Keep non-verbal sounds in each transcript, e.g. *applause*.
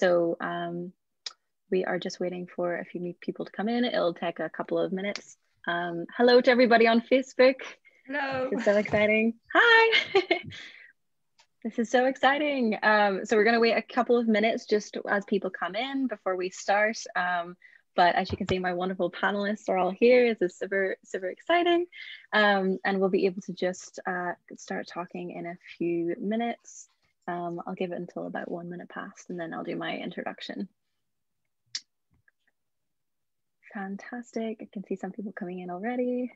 So um, we are just waiting for a few people to come in. It'll take a couple of minutes. Um, hello to everybody on Facebook. Hello. This is so exciting. Hi. *laughs* this is so exciting. Um, so we're going to wait a couple of minutes just as people come in before we start. Um, but as you can see, my wonderful panelists are all here. This is super, super exciting. Um, and we'll be able to just uh, start talking in a few minutes. Um, I'll give it until about one minute past and then I'll do my introduction. Fantastic. I can see some people coming in already.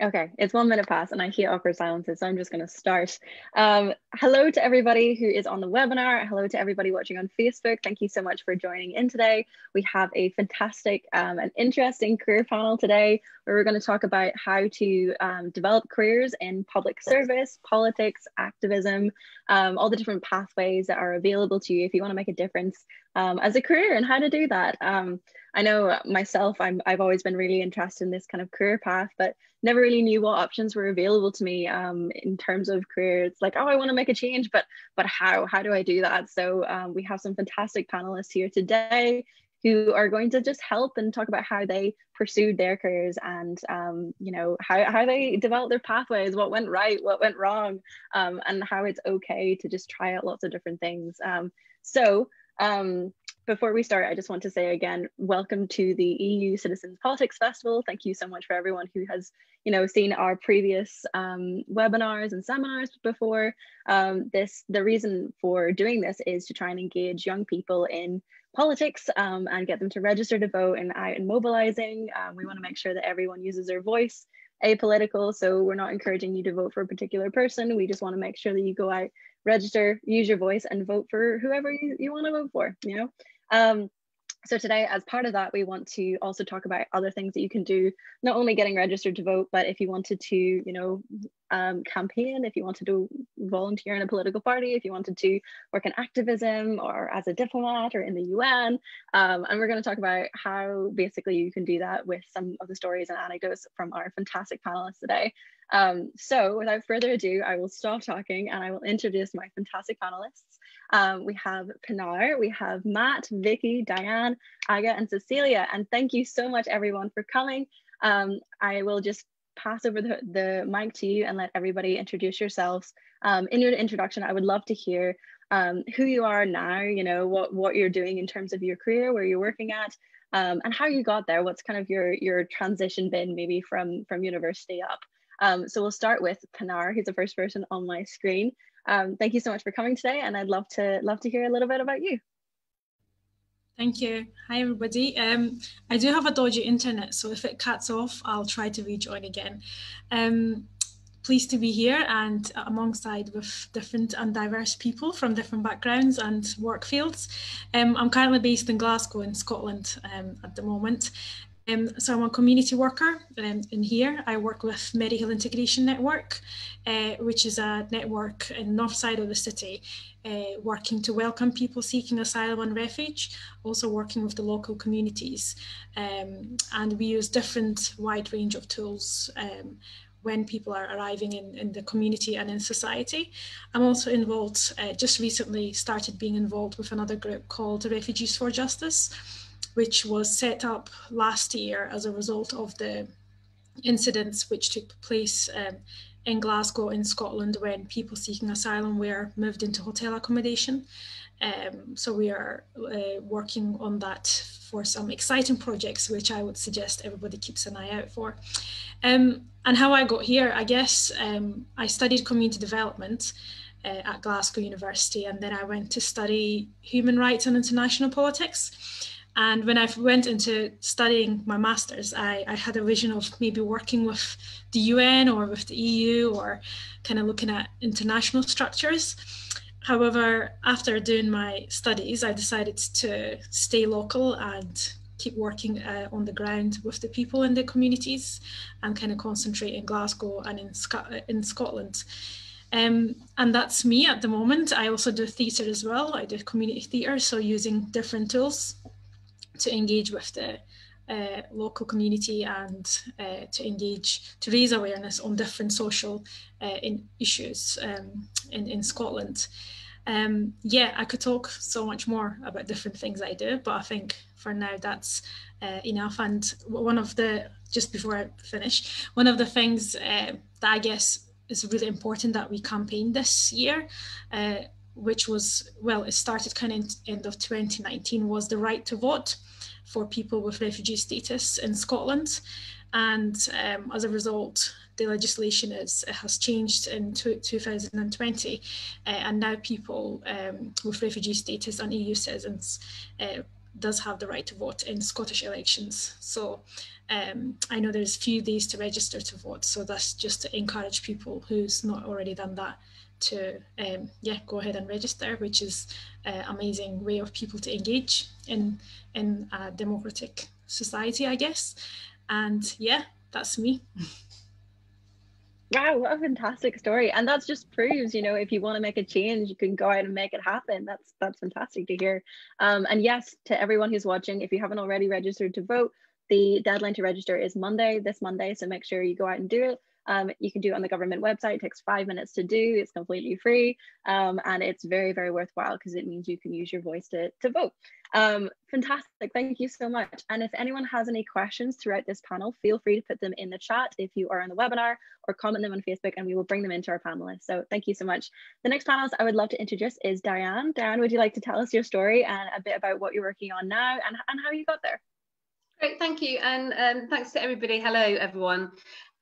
Okay, it's one minute past and I hear awkward silences, so I'm just going to start. Um, hello to everybody who is on the webinar. Hello to everybody watching on Facebook. Thank you so much for joining in today. We have a fantastic um, and interesting career panel today where we're going to talk about how to um, develop careers in public service, politics, activism, um, all the different pathways that are available to you if you want to make a difference um, as a career and how to do that. Um, I know myself, I'm, I've always been really interested in this kind of career path, but never really knew what options were available to me um, in terms of career. It's like, oh, I want to make a change, but but how? How do I do that? So um, we have some fantastic panelists here today who are going to just help and talk about how they pursued their careers and um, you know how, how they developed their pathways what went right what went wrong um, and how it's okay to just try out lots of different things um, so um, before we start, I just want to say again, welcome to the EU Citizens Politics Festival. Thank you so much for everyone who has, you know, seen our previous um, webinars and seminars before. Um, this the reason for doing this is to try and engage young people in politics um, and get them to register to vote and out and mobilizing. Um, we want to make sure that everyone uses their voice apolitical. So we're not encouraging you to vote for a particular person. We just want to make sure that you go out register, use your voice and vote for whoever you, you want to vote for, you know? Um, so today, as part of that, we want to also talk about other things that you can do, not only getting registered to vote, but if you wanted to, you know, um, campaign, if you wanted to volunteer in a political party, if you wanted to work in activism or as a diplomat or in the UN. Um, and we're going to talk about how basically you can do that with some of the stories and anecdotes from our fantastic panelists today. Um, so without further ado, I will stop talking and I will introduce my fantastic panelists. Um, we have Pinar, we have Matt, Vicky, Diane, Aga, and Cecilia. And thank you so much everyone for coming. Um, I will just pass over the, the mic to you and let everybody introduce yourselves. Um, in your introduction, I would love to hear um, who you are now, you know, what, what you're doing in terms of your career, where you're working at, um, and how you got there. What's kind of your, your transition been maybe from, from university up? Um, so we'll start with Pinar, who's the first person on my screen. Um, thank you so much for coming today, and I'd love to love to hear a little bit about you. Thank you. Hi, everybody. Um, I do have a dodgy internet, so if it cuts off, I'll try to rejoin again. Um, pleased to be here and alongside with different and diverse people from different backgrounds and work fields. Um, I'm currently based in Glasgow in Scotland um, at the moment. Um, so I'm a community worker um, in here. I work with Maryhill Integration Network, uh, which is a network in the north side of the city, uh, working to welcome people seeking asylum and refuge, also working with the local communities. Um, and we use different wide range of tools um, when people are arriving in, in the community and in society. I'm also involved, uh, just recently started being involved with another group called Refugees for Justice, which was set up last year as a result of the incidents which took place um, in Glasgow in Scotland when people seeking asylum were moved into hotel accommodation. Um, so we are uh, working on that for some exciting projects, which I would suggest everybody keeps an eye out for. Um, and how I got here, I guess um, I studied community development uh, at Glasgow University, and then I went to study human rights and international politics. And when I went into studying my master's, I, I had a vision of maybe working with the UN or with the EU or kind of looking at international structures. However, after doing my studies, I decided to stay local and keep working uh, on the ground with the people in the communities and kind of concentrate in Glasgow and in, Sc- in Scotland. Um, and that's me at the moment. I also do theatre as well. I do community theatre, so using different tools to engage with the uh, local community and uh, to engage, to raise awareness on different social uh, in issues um, in, in Scotland. Um, yeah, I could talk so much more about different things I do, but I think for now that's uh, enough. And one of the, just before I finish, one of the things uh, that I guess is really important that we campaigned this year, uh, which was, well, it started kind of end of 2019, was the right to vote for people with refugee status in Scotland. And um, as a result, the legislation is has changed in 2020, uh, and now people um, with refugee status and EU citizens uh, does have the right to vote in Scottish elections. So um, I know there's few days to register to vote, so that's just to encourage people who's not already done that to um, yeah go ahead and register, which is an amazing way of people to engage in in a democratic society, I guess. And yeah, that's me. Wow, what a fantastic story. And that just proves, you know, if you want to make a change, you can go out and make it happen. That's that's fantastic to hear. Um, and yes, to everyone who's watching, if you haven't already registered to vote, the deadline to register is Monday, this Monday. So make sure you go out and do it. Um, you can do it on the government website. It takes five minutes to do. It's completely free, um, and it's very, very worthwhile because it means you can use your voice to, to vote. Um, fantastic. Thank you so much. And if anyone has any questions throughout this panel, feel free to put them in the chat if you are on the webinar or comment them on Facebook and we will bring them into our panelists. So thank you so much. The next panelist I would love to introduce is Diane. Diane, would you like to tell us your story and a bit about what you're working on now and, and how you got there? Great, thank you. And um, thanks to everybody. Hello, everyone.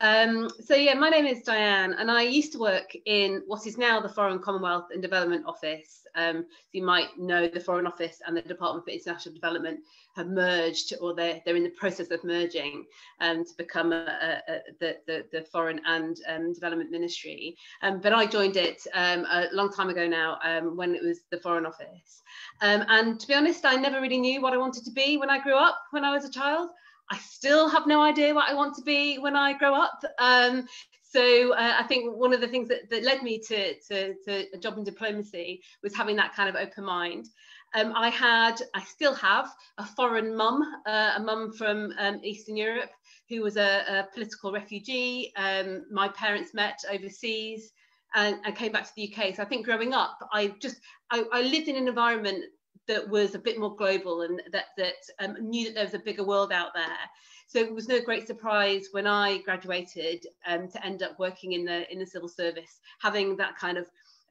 Um, so yeah, my name is Diane, and I used to work in what is now the Foreign Commonwealth and Development Office. Um, you might know the Foreign Office and the Department for International Development have merged, or they're they're in the process of merging um, to become a, a, a, the, the, the Foreign and um, Development Ministry. Um, but I joined it um, a long time ago now, when it was the Foreign Office. and to be honest, I never really knew what I wanted to be when I grew up, when I was a child. I still have no idea what I want to be when I grow up. Um, so uh, I think one of the things that, that led me to, to, to, a job in diplomacy was having that kind of open mind. Um, I had, I still have a foreign mum, uh, a mum from um, Eastern Europe who was a, a political refugee. Um, my parents met overseas and, and, came back to the UK. So I think growing up, I just, I, I lived in an environment that was a bit more global and that that um, knew that there was a bigger world out there. So it was no great surprise when I graduated um, to end up working in the in the civil service, having that kind of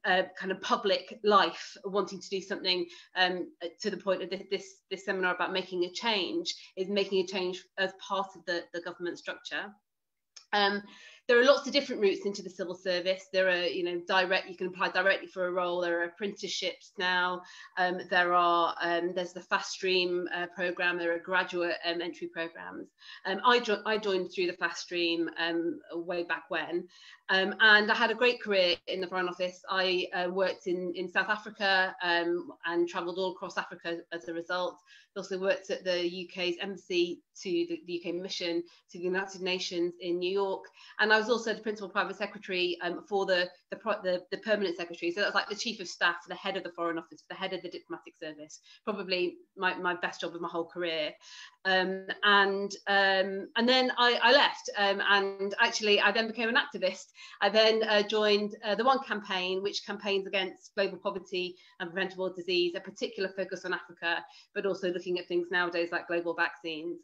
uh, kind of public life, wanting to do something um, to the point of this, this, this seminar about making a change is making a change as part of the, the government structure. Um, there are lots of different routes into the civil service. There are, you know, direct, you can apply directly for a role. There are apprenticeships now. Um, there are, um, there's the fast stream uh, program. There are graduate um, entry programs. Um, I, jo I joined through the fast stream um, way back when. Um, and I had a great career in the Foreign Office. I uh, worked in, in South Africa and travelled all across Africa as a result. Also worked at the UK's embassy to the, the, UK mission to the United Nations in New York. And I was also the principal private secretary um, for the, the, the, the, permanent secretary. So that was like the chief of staff the head of the Foreign Office, the head of the diplomatic service, probably my, my best job of my whole career. Um, and um, and then I, I left um, and actually I then became an activist. I then uh, joined uh, the One Campaign, which campaigns against global poverty and preventable disease, a particular focus on Africa, but also looking at things nowadays like global vaccines.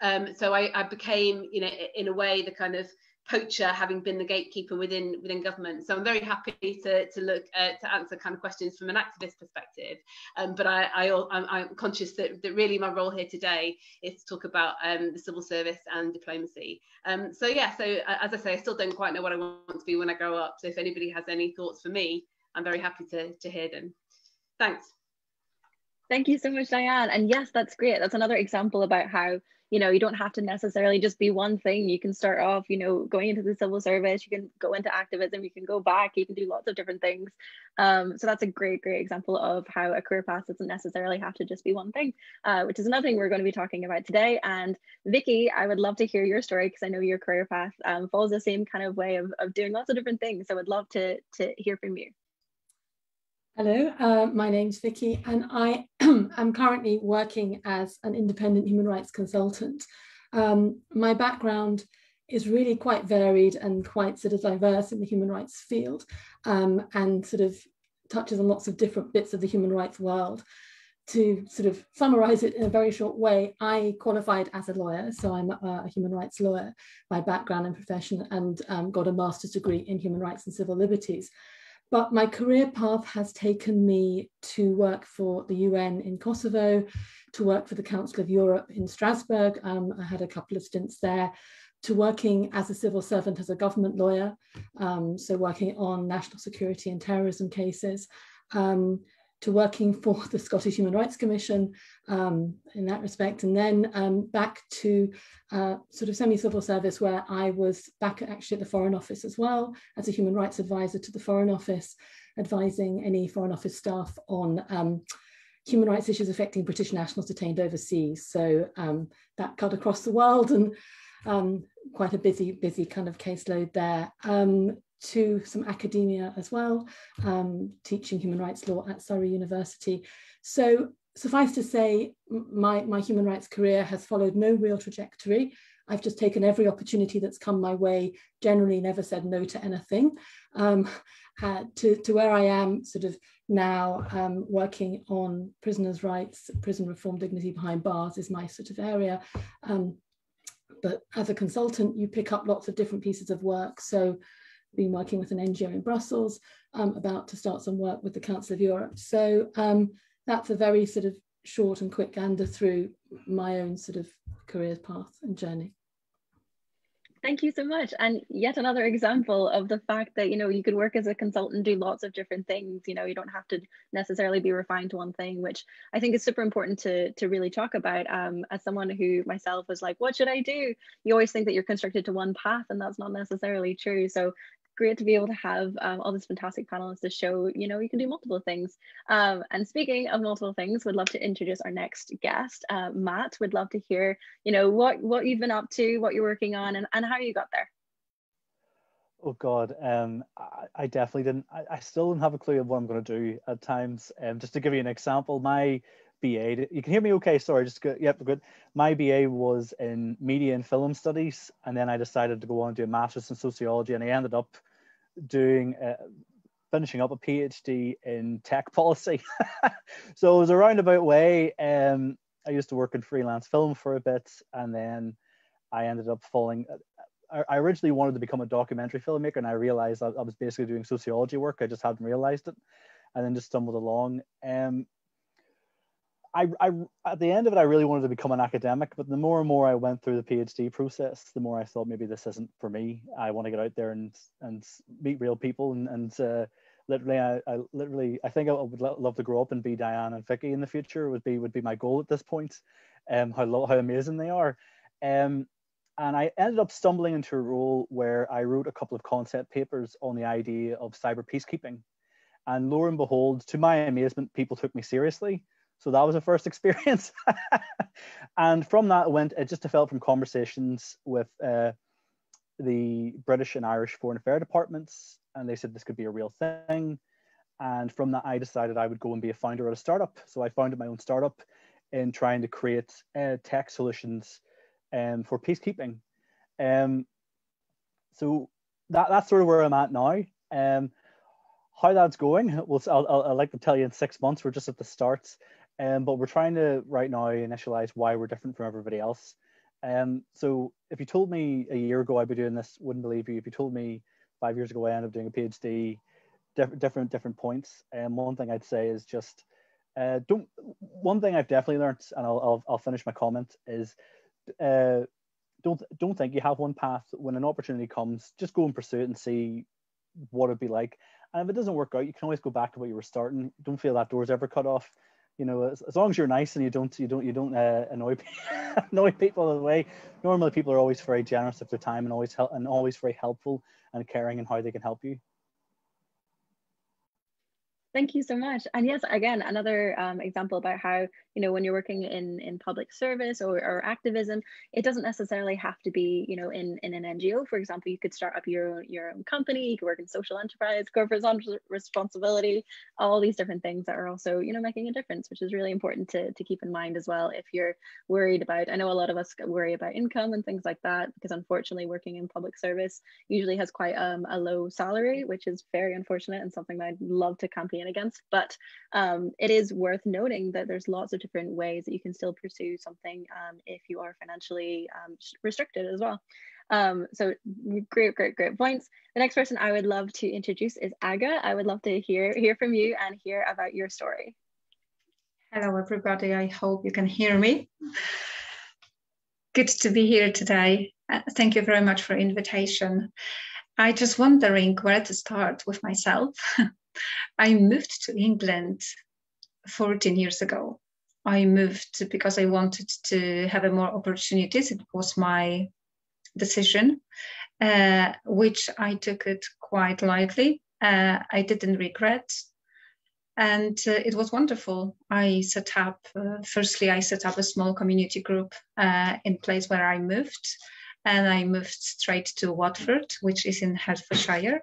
Um, so I, I, became, you know, in a way, the kind of poacher, having been the gatekeeper within within government. So I'm very happy to to look uh, to answer kind of questions from an activist perspective. Um, but I, I am conscious that, that really my role here today is to talk about um, the civil service and diplomacy. Um, so yeah, so uh, as I say, I still don't quite know what I want to be when I grow up. So if anybody has any thoughts for me, I'm very happy to to hear them. Thanks. Thank you so much, Diane. And yes, that's great. That's another example about how, you know, you don't have to necessarily just be one thing. You can start off, you know, going into the civil service, you can go into activism, you can go back, you can do lots of different things. Um, so that's a great, great example of how a career path doesn't necessarily have to just be one thing, uh, which is another thing we're going to be talking about today. And Vicky, I would love to hear your story because I know your career path um, follows the same kind of way of, of doing lots of different things. So I would love to, to hear from you. Hello, uh, my name's Vicky, and I *clears throat* am currently working as an independent human rights consultant. Um, my background is really quite varied and quite sort of diverse in the human rights field, um, and sort of touches on lots of different bits of the human rights world. To sort of summarize it in a very short way, I qualified as a lawyer, so I'm a, a human rights lawyer by background and profession, and um, got a master's degree in human rights and civil liberties. But my career path has taken me to work for the UN in Kosovo, to work for the Council of Europe in Strasbourg. Um, I had a couple of stints there, to working as a civil servant as a government lawyer, um, so working on national security and terrorism cases, um, to working for *laughs* the Scottish Human Rights Commission um, in that respect, and then um, back to uh, sort of semi-civil service where I was back actually at the Foreign Office as well as a human rights advisor to the Foreign Office, advising any Foreign Office staff on um, human rights issues affecting British nationals detained overseas. So um, that cut across the world and um, quite a busy, busy kind of caseload there. Um, to some academia as well, um, teaching human rights law at Surrey University. So suffice to say, my, my human rights career has followed no real trajectory. I've just taken every opportunity that's come my way, generally never said no to anything, um, *laughs* uh, to, to where I am sort of now um, working on prisoners' rights, prison reform, dignity behind bars is my sort of area. Um, but as a consultant, you pick up lots of different pieces of work. So been working with an NGO in Brussels, um, about to start some work with the Council of Europe. So um, that's a very sort of short and quick gander through my own sort of career path and journey. Thank you so much. And yet another example of the fact that, you know, you could work as a consultant, do lots of different things. You know, you don't have to necessarily be refined to one thing, which I think is super important to, to really talk about. Um, as someone who myself was like, what should I do? You always think that you're constricted to one path and that's not necessarily true. So great to be able to have um, all these fantastic panelists to show, you know, you can do multiple things. Um, and speaking of multiple things, would love to introduce our next guest, uh, Matt. Would love to hear, you know, what what you've been up to, what you're working on, and, and how you got there. Oh God, um, I, I definitely didn't. I, I, still don't have a clue of what I'm going to do at times. Um, just to give you an example, my BA, you can hear me okay? Sorry, just good. Yep, good. My BA was in media and film studies, and then I decided to go on and do a master's in sociology, and I ended up doing uh, finishing up a PhD in tech *laughs* policy. so it was a roundabout way. Um, I used to work in freelance film for a bit, and then I ended up falling. I originally wanted to become a documentary filmmaker, and I realized I, I was basically doing sociology work. I just hadn't realized it, and then just stumbled along. Um, I, I at the end of it, I really wanted to become an academic, but the more and more I went through the PhD process, the more I thought maybe this isn't for me. I want to get out there and and meet real people and and uh, literally, I, I literally I think I would love to grow up and be Diane and Vicky in the future. Would be would be my goal at this point. Um, how lo- how amazing they are. Um, and I ended up stumbling into a role where I wrote a couple of concept papers on the idea of cyber peacekeeping. And lo and behold, to my amazement, people took me seriously. So that was a first *laughs* experience. and from that went, it just developed from conversations with uh, the British and Irish Foreign Affairs departments. And they said this could be a real thing. And from that, I decided I would go and be a founder at a startup. So I founded my own startup in trying to create uh, tech solutions um, for peacekeeping. Um, so that, that's sort of where I'm at now. Um, how that's going, we'll, I'll, I'll, I'll, like to tell you in six months. We're just at the start. Um, but we're trying to right now initialize why we're different from everybody else. Um, so if you told me a year ago I'd be doing this, wouldn't believe you. If you told me five years ago I ended up doing a PhD, different different different points. And um, one thing I'd say is just uh, don't. One thing I've definitely learned, and I'll I'll, I'll finish my comment is. Uh, don't don't think you have one path. When an opportunity comes, just go and pursue it and see what it'd be like. And if it doesn't work out, you can always go back to what you were starting. Don't feel that door's ever cut off you know, as, as long as you're nice and you don't you don't you don't uh, annoy *laughs* annoy people the way. Normally, people are always very generous of their time and always help and always very helpful and caring in how they can help you. Thank you so much. And yes, again, another um, example about how, you know, when you're working in, in public service or, or activism, it doesn't necessarily have to be, you know, in, in an NGO. For example, you could start up your, your own company, you could work in social enterprise, corporate responsibility, all these different things that are also, you know, making a difference, which is really important to, to keep in mind as well. If you're worried about, I know a lot of us worry about income and things like that, because unfortunately working in public service usually has quite um, a low salary, which is very unfortunate and something I'd love to campaign against. But um, it is worth noting that there's lots of different ways that you can still pursue something um, if you are financially um, restricted as well. Um, so great, great, great points. The next person I would love to introduce is Aga. I would love to hear hear from you and hear about your story. Hello, everybody. I hope you can hear me. Good to be here today. Uh, thank you very much for invitation. I just wondering where to start with myself. *laughs* I moved to England 14 years ago. I moved because I wanted to have more opportunities. It was my decision, uh, which I took it quite lightly. Uh, I didn't regret and uh, it was wonderful. I set up, uh, firstly, I set up a small community group uh, in place where I moved, and I moved straight to Watford, which is in Hertfordshire,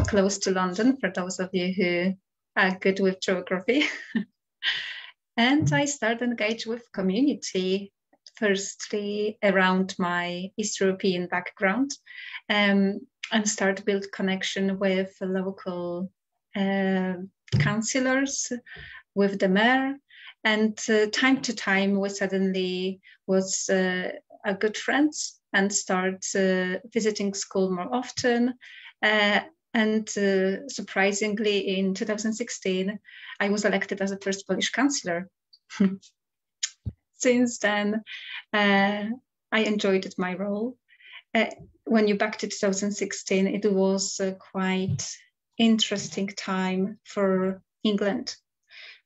close to London, for those of you who are good with geography. *laughs* and I started engage with community, firstly around my East European background, um, and start build connection with local uh, councillors, with the mayor, and uh, time to time we suddenly was uh, a good friends and start uh, visiting school more often. Uh, and uh, surprisingly, in 2016, I was elected as the first Polish councillor. *laughs* Since then, uh, I enjoyed my role. when you back to 2016, it was quite interesting time for England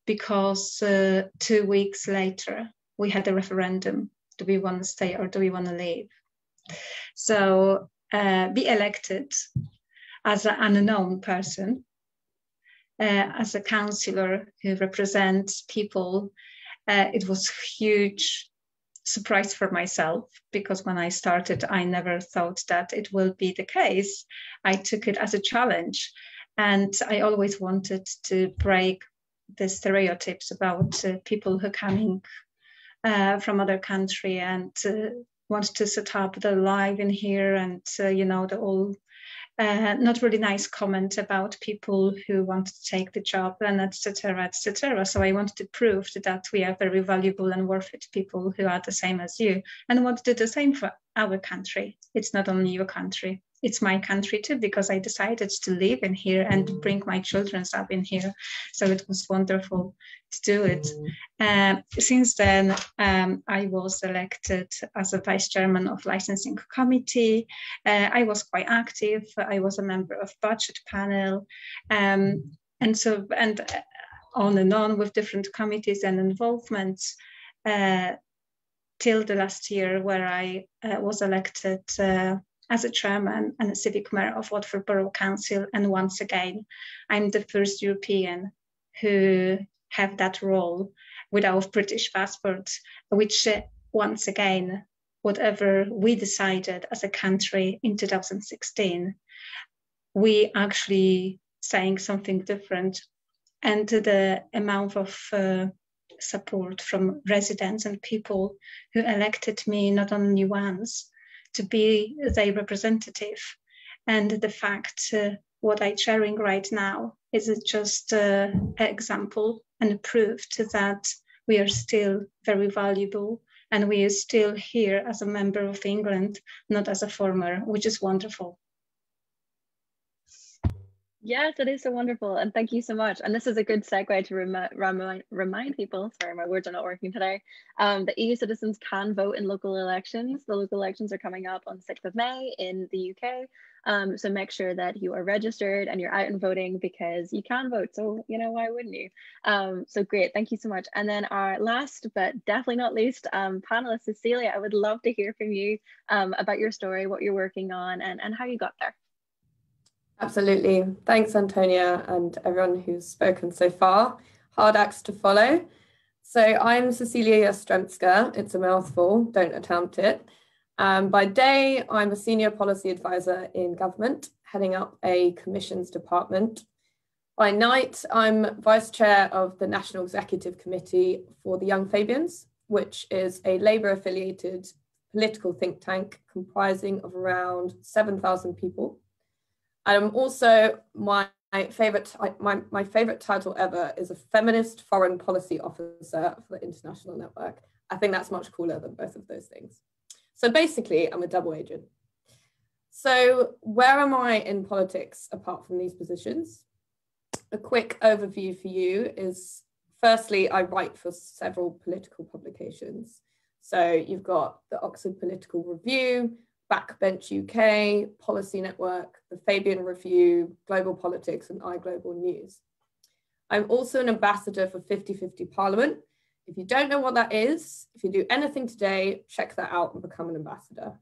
because uh, two weeks later we had a referendum do we want to stay or do we want to leave so uh, be elected as an unknown person uh, as a counselor who represents people uh, it was huge surprise for myself because when i started i never thought that it will be the case. I took it as a challenge and I always wanted to break the stereotypes about uh, people who are coming uh, from other country and uh, want to set up their life in here and uh, you know the all uh, not really nice comment about people who want to take the job and etc etc so i wanted to prove that we are very valuable and worth it people who are the same as you and want to do the same for our country. It's not only your country it's my country too because I decided to live in here and bring my children up in here. So it was wonderful to do it. Uh, since then, um, I was elected as a vice chairman of licensing committee. Uh, I was quite active. I was a member of budget panel, um, and so and on and on with different committees and involvements. Uh, till the last year, where I uh, was elected uh, as a chairman and a civic mayor of Watford Borough Council. And once again, I'm the first European who have that role without British passport, which uh, once again, whatever we decided as a country in 2016, we actually saying something different. And the amount of uh, support from residents and people who elected me not only once, to be their representative. And the fact uh, what I'm sharing right now is just uh, an example and a proof that we are still very valuable and we are still here as a member of England, not as a former, which is wonderful. Yes, it is so wonderful. And thank you so much. And this is a good segue to remi remind, remind people, sorry, my words are not working today, um, that EU citizens can vote in local elections. The local elections are coming up on 6th of May in the UK. Um, so make sure that you are registered and you're out and voting because you can vote. So, you know, why wouldn't you? Um, so great. Thank you so much. And then our last, but definitely not least, um, panelist, Cecilia, I would love to hear from you um, about your story, what you're working on and, and how you got there. Absolutely. Thanks, Antonia, and everyone who's spoken so far. Hard acts to follow. So I'm Cecilia Jastrzębska. It's a mouthful, don't attempt it. Um, by day, I'm a senior policy advisor in government, heading up a commissions department. By night, I'm vice chair of the National Executive Committee for the Young Fabians, which is a Labour affiliated political think tank comprising of around 7,000 people I'm also my my favorite my, my favorite title ever is a feminist foreign policy officer for the international network. I think that's much cooler than both of those things. So basically i'm a double agent. So where am i in politics apart from these positions? A quick overview for you is firstly i write for several political publications. So you've got the oxford political review Backbench UK, Policy Network, the Fabian Review, Global Politics, and iGlobal News. I'm also an ambassador for 5050 Parliament. If you don't know what that is, if you do anything today, check that out and become an ambassador.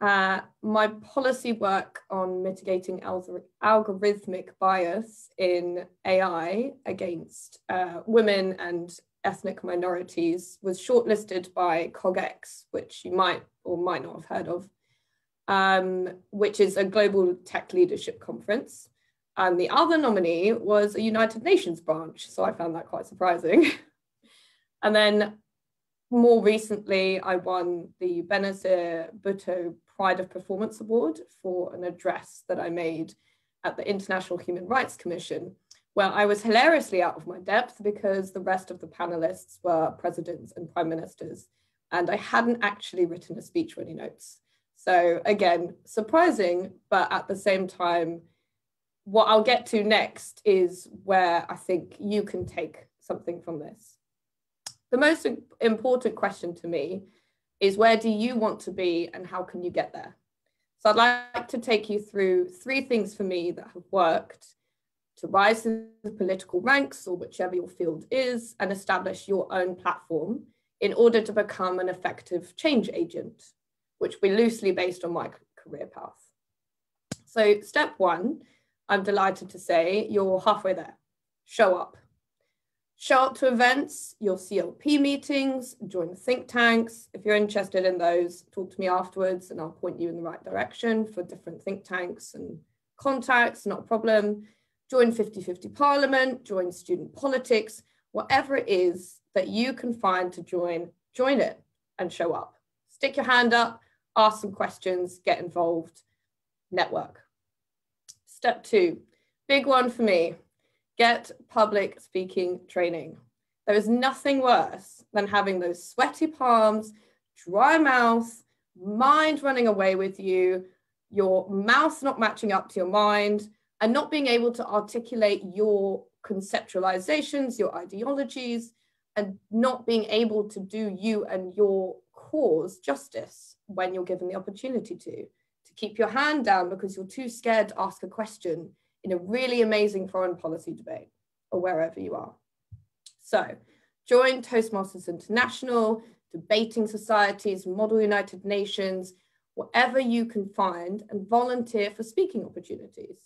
Uh, my policy work on mitigating algorithmic bias in AI against uh, women and ethnic minorities was shortlisted by CogX, which you might or might not have heard of, um, which is a global tech leadership conference. And the other nominee was a United Nations branch. So I found that quite surprising. *laughs* and then more recently, I won the Benazir Bhutto Pride of Performance Award for an address that I made at the International Human Rights Commission well, I was hilariously out of my depth because the rest of the panelists were presidents and prime ministers, and I hadn't actually written a speech any notes. So, again, surprising, but at the same time, what I'll get to next is where I think you can take something from this. The most important question to me is where do you want to be and how can you get there? So I'd like to take you through three things for me that have worked to rise in the political ranks or whichever your field is and establish your own platform in order to become an effective change agent, which be loosely based on my career path. So step one, I'm delighted to say you're halfway there. Show up. Show up to events, your CLP meetings, join think tanks. If you're interested in those, talk to me afterwards and I'll point you in the right direction for different think tanks and contacts, not a problem join 50-50 Parliament, join student politics, whatever it is that you can find to join, join it and show up. Stick your hand up, ask some questions, get involved, network. Step two, big one for me, get public speaking training. There is nothing worse than having those sweaty palms, dry mouth, mind running away with you, your mouth not matching up to your mind, and not being able to articulate your conceptualizations, your ideologies, and not being able to do you and your cause justice when you're given the opportunity to. To keep your hand down because you're too scared to ask a question in a really amazing foreign policy debate or wherever you are. So, join Toastmasters International, debating societies, Model United Nations, whatever you can find, and volunteer for speaking opportunities.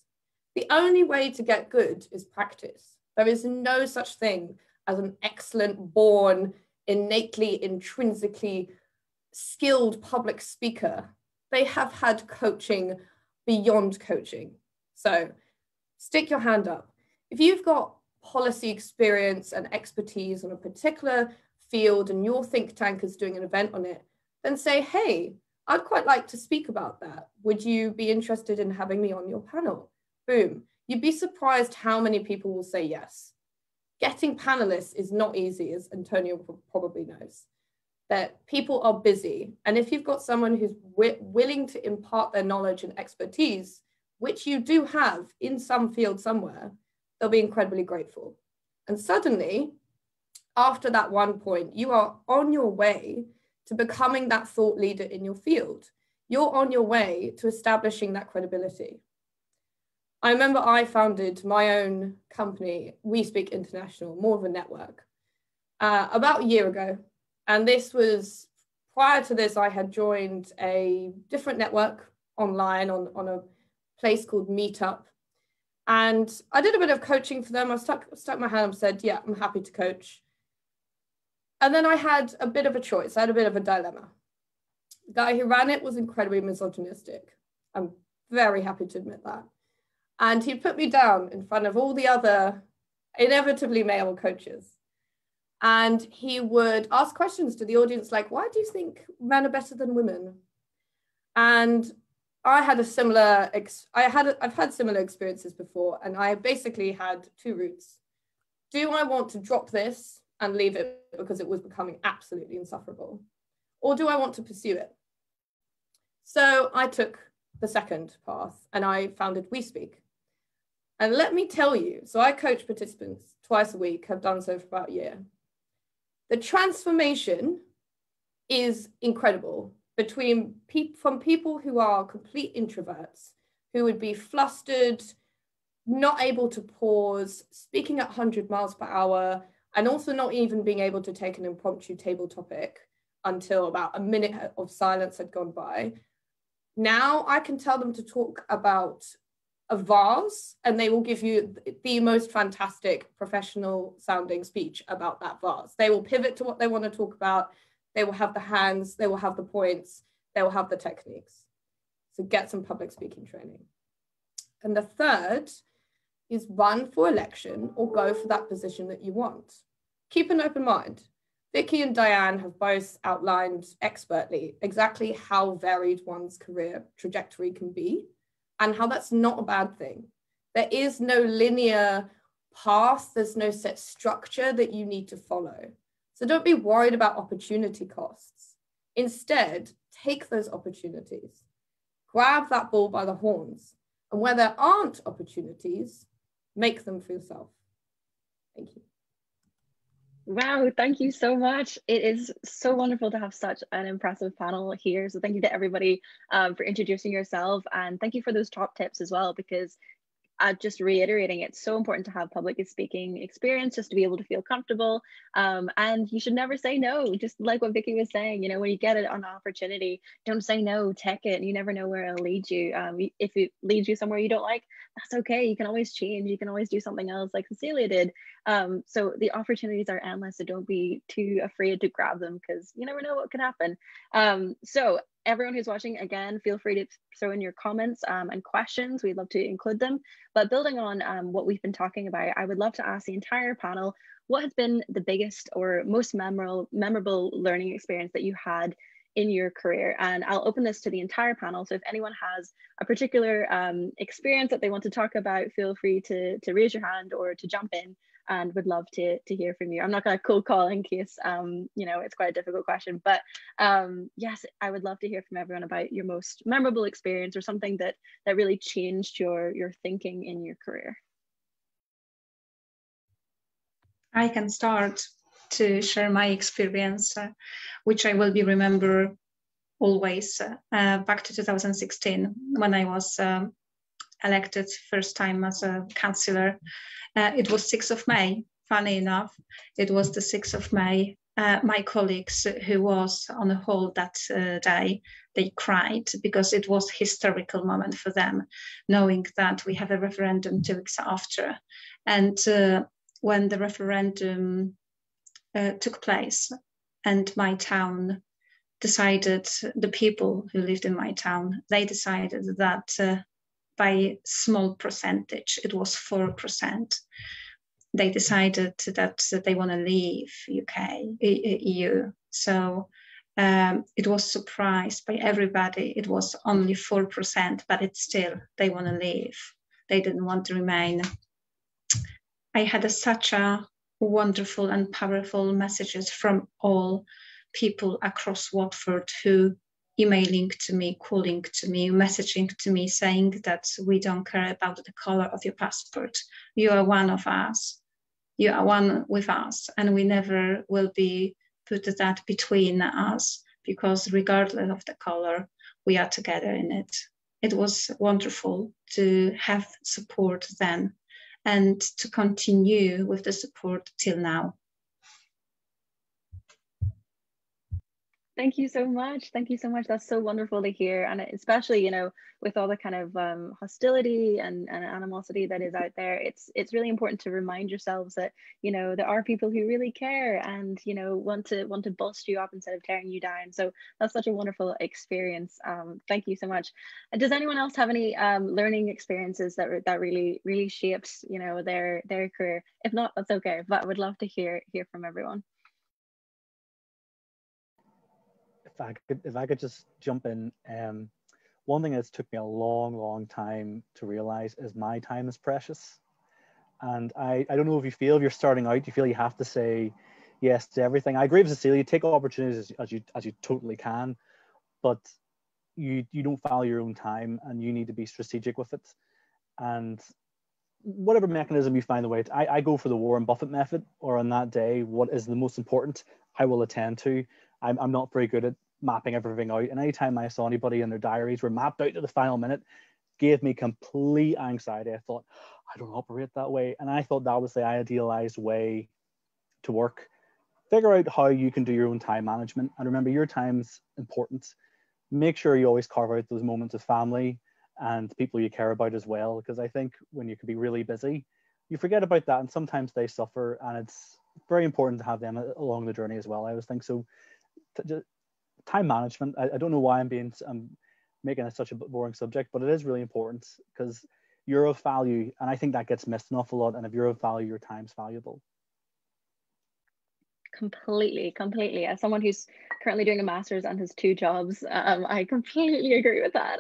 The only way to get good is practice. There is no such thing as an excellent, born, innately, intrinsically skilled public speaker. They have had coaching beyond coaching. So stick your hand up. If you've got policy experience and expertise on a particular field and your think tank is doing an event on it, then say, hey, I'd quite like to speak about that. Would you be interested in having me on your panel? Boom, you'd be surprised how many people will say yes. Getting panelists is not easy, as Antonia probably knows. That people are busy. And if you've got someone who's wi willing to impart their knowledge and expertise, which you do have in some field somewhere, they'll be incredibly grateful. And suddenly, after that one point, you are on your way to becoming that thought leader in your field. You're on your way to establishing that credibility. I remember I founded my own company, We Speak International, more of a network, uh, about a year ago. And this was prior to this, I had joined a different network online on, on a place called Meetup. And I did a bit of coaching for them. I stuck, stuck my hand and said, Yeah, I'm happy to coach. And then I had a bit of a choice. I had a bit of a dilemma. The guy who ran it was incredibly misogynistic. I'm very happy to admit that. And he put me down in front of all the other inevitably male coaches. And he would ask questions to the audience like, why do you think men are better than women? And I had a similar, ex- I had, I've had similar experiences before, and I basically had two routes. Do I want to drop this and leave it because it was becoming absolutely insufferable? Or do I want to pursue it? So I took the second path and I founded We Speak. And let me tell you, so I coach participants twice a week, have done so for about a year. The transformation is incredible between people from people who are complete introverts, who would be flustered, not able to pause, speaking at 100 miles per hour, and also not even being able to take an impromptu table topic until about a minute of silence had gone by. Now I can tell them to talk about a vase and they will give you the most fantastic professional sounding speech about that vase. They will pivot to what they want to talk about. They will have the hands, they will have the points, they will have the techniques. So get some public speaking training. And the third is run for election or go for that position that you want. Keep an open mind. Vicky and Diane have both outlined expertly exactly how varied one's career trajectory can be and how that's not a bad thing. There is no linear path, there's no set structure that you need to follow. So don't be worried about opportunity costs. Instead, take those opportunities, grab that bull by the horns, and where there aren't opportunities, make them for yourself. Thank you. Wow, thank you so much. It is so wonderful to have such an impressive panel here. So thank you to everybody um, for introducing yourself and thank you for those top tips as well because uh, just reiterating, it's so important to have public speaking experience just to be able to feel comfortable. Um, and you should never say no, just like what Vicky was saying, you know, when you get an opportunity, don't say no, take it. You never know where it'll lead you. Um, if it leads you somewhere you don't like, that's okay. You can always change. You can always do something else like Cecilia did. Um, so the opportunities are endless. So don't be too afraid to grab them because you never know what could happen. Um, so everyone who's watching, again, feel free to throw in your comments um, and questions. We'd love to include them. But building on um, what we've been talking about, I would love to ask the entire panel, what has been the biggest or most memorable, memorable learning experience that you had in your career? And I'll open this to the entire panel. So if anyone has a particular um, experience that they want to talk about, feel free to, to raise your hand or to jump in and would love to to hear from you. I'm not going to cold call in case um, you know it's quite a difficult question, but um, yes, I would love to hear from everyone about your most memorable experience or something that that really changed your your thinking in your career. I can start to share my experience, uh, which I will be remember always uh, back to 2016 when I was um, elected first time as a councillor uh, it was 6th of May, funny enough. It was the 6th of May. Uh, my colleagues who was on the hall that uh, day, they cried because it was historical moment for them, knowing that we have a referendum two weeks after. And uh, when the referendum uh, took place and my town decided, the people who lived in my town, they decided that uh, by small percentage. It was 4%. They decided that they want to leave UK, EU. So um, it was surprised by everybody. It was only 4%, but it's still, they want to leave. They didn't want to remain. I had a, such a wonderful and powerful messages from all people across Watford who emailing to me, calling to me, messaging to me, saying that we don't care about the color of your passport. You are one of us. You are one with us, and we never will be put that between us because, regardless of the color, we are together in it. It was wonderful to have support then and to continue with the support till now. Thank you so much. Thank you so much. That's so wonderful to hear. And especially, you know, with all the kind of um, hostility and, and animosity that is out there, it's it's really important to remind yourselves that, you know, there are people who really care and, you know, want to want to bust you up instead of tearing you down. So that's such a wonderful experience. Um, thank you so much. Does anyone else have any um, learning experiences that that really really shapes, you know, their their career? If not, that's okay. But I would love to hear hear from everyone. I could if I could just jump in, um, one thing that's took me a long, long time to realize is my time is precious. And I, I don't know if you feel if you're starting out, you feel you have to say yes to everything. I agree with Cecilia, take opportunities as, you as you totally can, but you you don't value your own time and you need to be strategic with it. And whatever mechanism you find the way to, I, I go for the Warren Buffett method, or on that day, what is the most important, I will attend to. I'm, I'm not very good at mapping everything out. And anytime I saw anybody in their diaries were mapped out to the final minute, gave me complete anxiety. I thought, I don't operate that way. And I thought that was the idealized way to work. Figure out how you can do your own time management. And remember, your time's important. Make sure you always carve out those moments of family and people you care about as well. Because I think when you can be really busy, you forget about that. And sometimes they suffer. And it's very important to have them along the journey as well. I always think so time management. I, I don't know why I'm being I'm making it such a boring subject, but it is really important because you're of value, and I think that gets missed an awful lot. And if you're of value, your time's valuable. Completely, completely. As someone who's currently doing a master's and has two jobs, um, I completely *laughs* agree with that.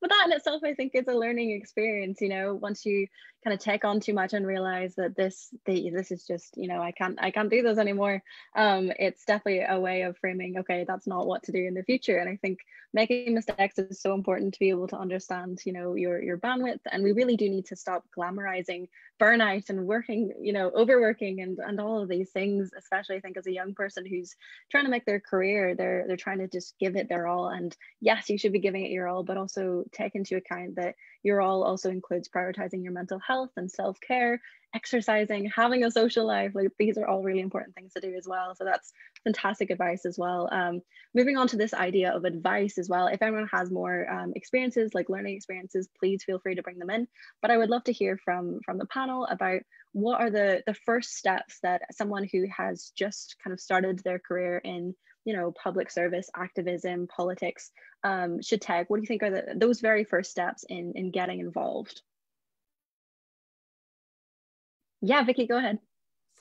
but that in itself, I think, is a learning experience. You know, once you kind of take on too much and realize that this the, this is just you know I can't I can't do this anymore. Um, it's definitely a way of framing. Okay, that's not what to do in the future. And I think making mistakes is so important to be able to understand you know your your bandwidth. And we really do need to stop glamorizing burnout and working you know overworking and and all of these things. Especially I think as a young person who's trying to make their career, they're they're trying to just give it their all. And yes, you should be giving it your all, but also take into account that your all also includes prioritizing your mental health and self-care exercising having a social life like these are all really important things to do as well. So that's fantastic advice as well. Um, moving on to this idea of advice as well if anyone has more um, experiences like learning experiences please feel free to bring them in. But i would love to hear from from the panel about what are the the first steps that someone who has just kind of started their career in you know public service activism politics um, should take what do you think are the, those very first steps in in getting involved? Yeah vicky go ahead.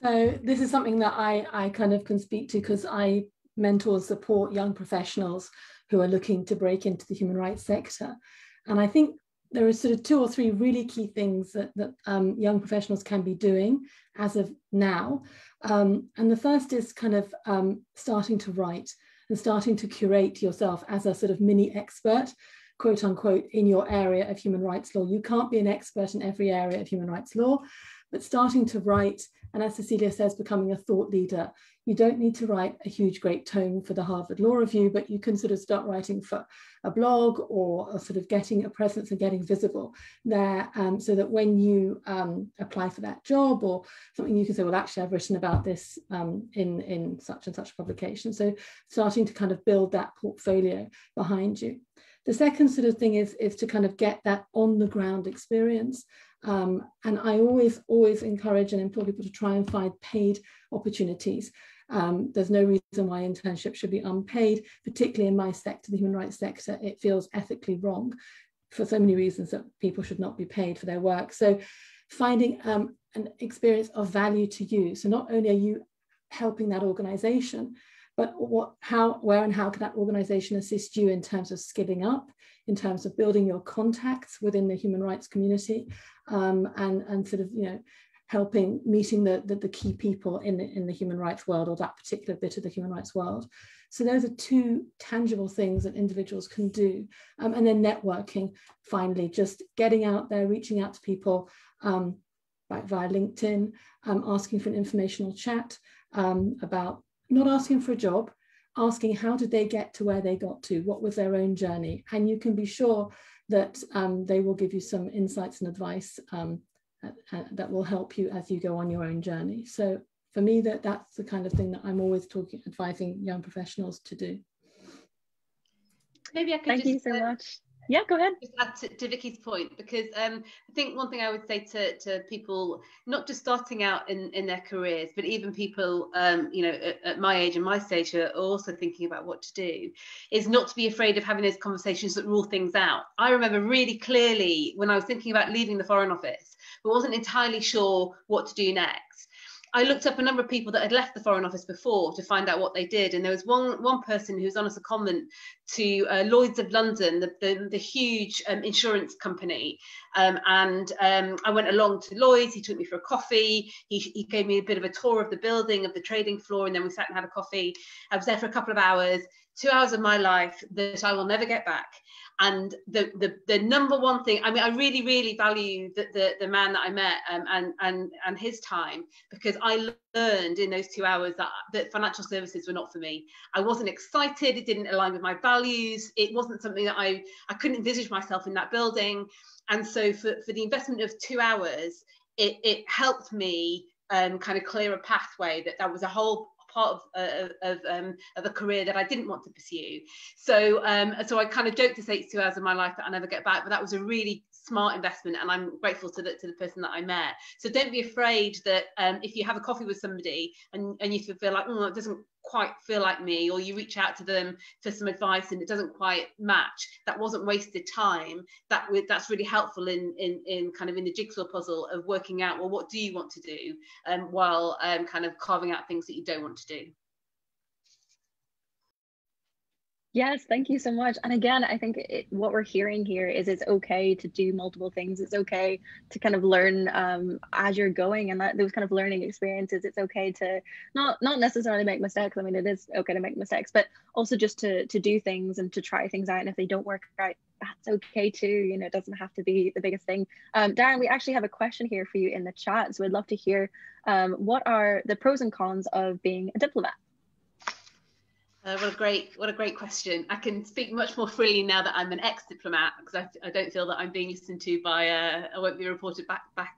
So this is something that i i kind of can speak to because i mentor support young professionals who are looking to break into the human rights sector. And i think there are sort of two or three really key things that, that um, young professionals can be doing as of now. Um, and the first is kind of um, starting to write and starting to curate yourself as a sort of mini expert, quote unquote, in your area of human rights law. You can't be an expert in every area of human rights law, but starting to write, and as Cecilia says, becoming a thought leader you don't need to write a huge, great tome for the Harvard Law Review, but you can sort of start writing for a blog or, sort of getting a presence and getting visible there um, so that when you um, apply for that job or something, you can say, well, actually, I've written about this um, in, in such and such publication. So starting to kind of build that portfolio behind you. The second sort of thing is, is to kind of get that on the ground experience. Um, and I always, always encourage and implore people to try and find paid opportunities. Um, there's no reason why internships should be unpaid, particularly in my sector, the human rights sector. It feels ethically wrong for so many reasons that people should not be paid for their work. So finding um, an experience of value to you. So not only are you helping that organization, but what, how, where and how can that organization assist you in terms of skilling up, in terms of building your contacts within the human rights community, um, and, and sort of, you know, helping meeting the, the, the, key people in the, in the human rights world or that particular bit of the human rights world. So those are two tangible things that individuals can do. Um, and then networking, finally, just getting out there, reaching out to people um, via LinkedIn, um, asking for an informational chat um, about not asking for a job, asking how did they get to where they got to, what was their own journey. And you can be sure that um, they will give you some insights and advice um, uh, that will help you as you go on your own journey. So for me, that that's the kind of thing that I'm always talking, advising young professionals to do. Maybe I could Thank just, you so uh, much. Yeah, go ahead. Just add to, to Vicky's point because um, I think one thing I would say to, to people, not just starting out in, in their careers, but even people, um, you know, at, at, my age and my stage who are also thinking about what to do, is not to be afraid of having those conversations that rule things out. I remember really clearly when I was thinking about leaving the Foreign Office, but wasn't entirely sure what to do next. I looked up a number of people that had left the Foreign Office before to find out what they did, and there was one one person who was on as a comment to uh, Lloyd's of London, the the, the huge um, insurance company, um, and um, I went along to Lloyd's. He took me for a coffee. He, he gave me a bit of a tour of the building, of the trading floor, and then we sat and had a coffee. I was there for a couple of hours. Two hours of my life that I will never get back and the, the the number one thing i mean i really really value the the, the man that i met um, and and and his time because i learned in those two hours that, that financial services were not for me. I wasn't excited it didn't align with my values it wasn't something that i i couldn't envisage myself in that building. And so for, for the investment of two hours it, it helped me um, kind of clear a pathway that that was a whole part of, uh, of, um, of a career that I didn't want to pursue. So, um, so I kind of joked to say it's two hours of my life that I never get back, but that was a really smart investment, and I'm grateful to the to the person that I met. So don't be afraid that um, if you have a coffee with somebody and and you feel like, oh, it doesn't quite feel like me or you reach out to them for some advice and it doesn't quite match that wasn't wasted time that that's really helpful in in in kind of in the jigsaw puzzle of working out well what do you want to do um, while um, kind of carving out things that you don't want to do Yes, thank you so much. And again, I think it, what we're hearing here is it's okay to do multiple things. It's okay to kind of learn um, as you're going, and that those kind of learning experiences. It's okay to not not necessarily make mistakes. I mean, it is okay to make mistakes, but also just to to do things and to try things out. And if they don't work out, that's okay too. You know, it doesn't have to be the biggest thing. Um, Darren, we actually have a question here for you in the chat, so I'd love to hear um, what are the pros and cons of being a diplomat. Uh, what a great, what a great question. I can speak much more freely now that I'm an ex-diplomat because I, I, don't feel that I'm being listened to by. Uh, I won't be reported back. Back.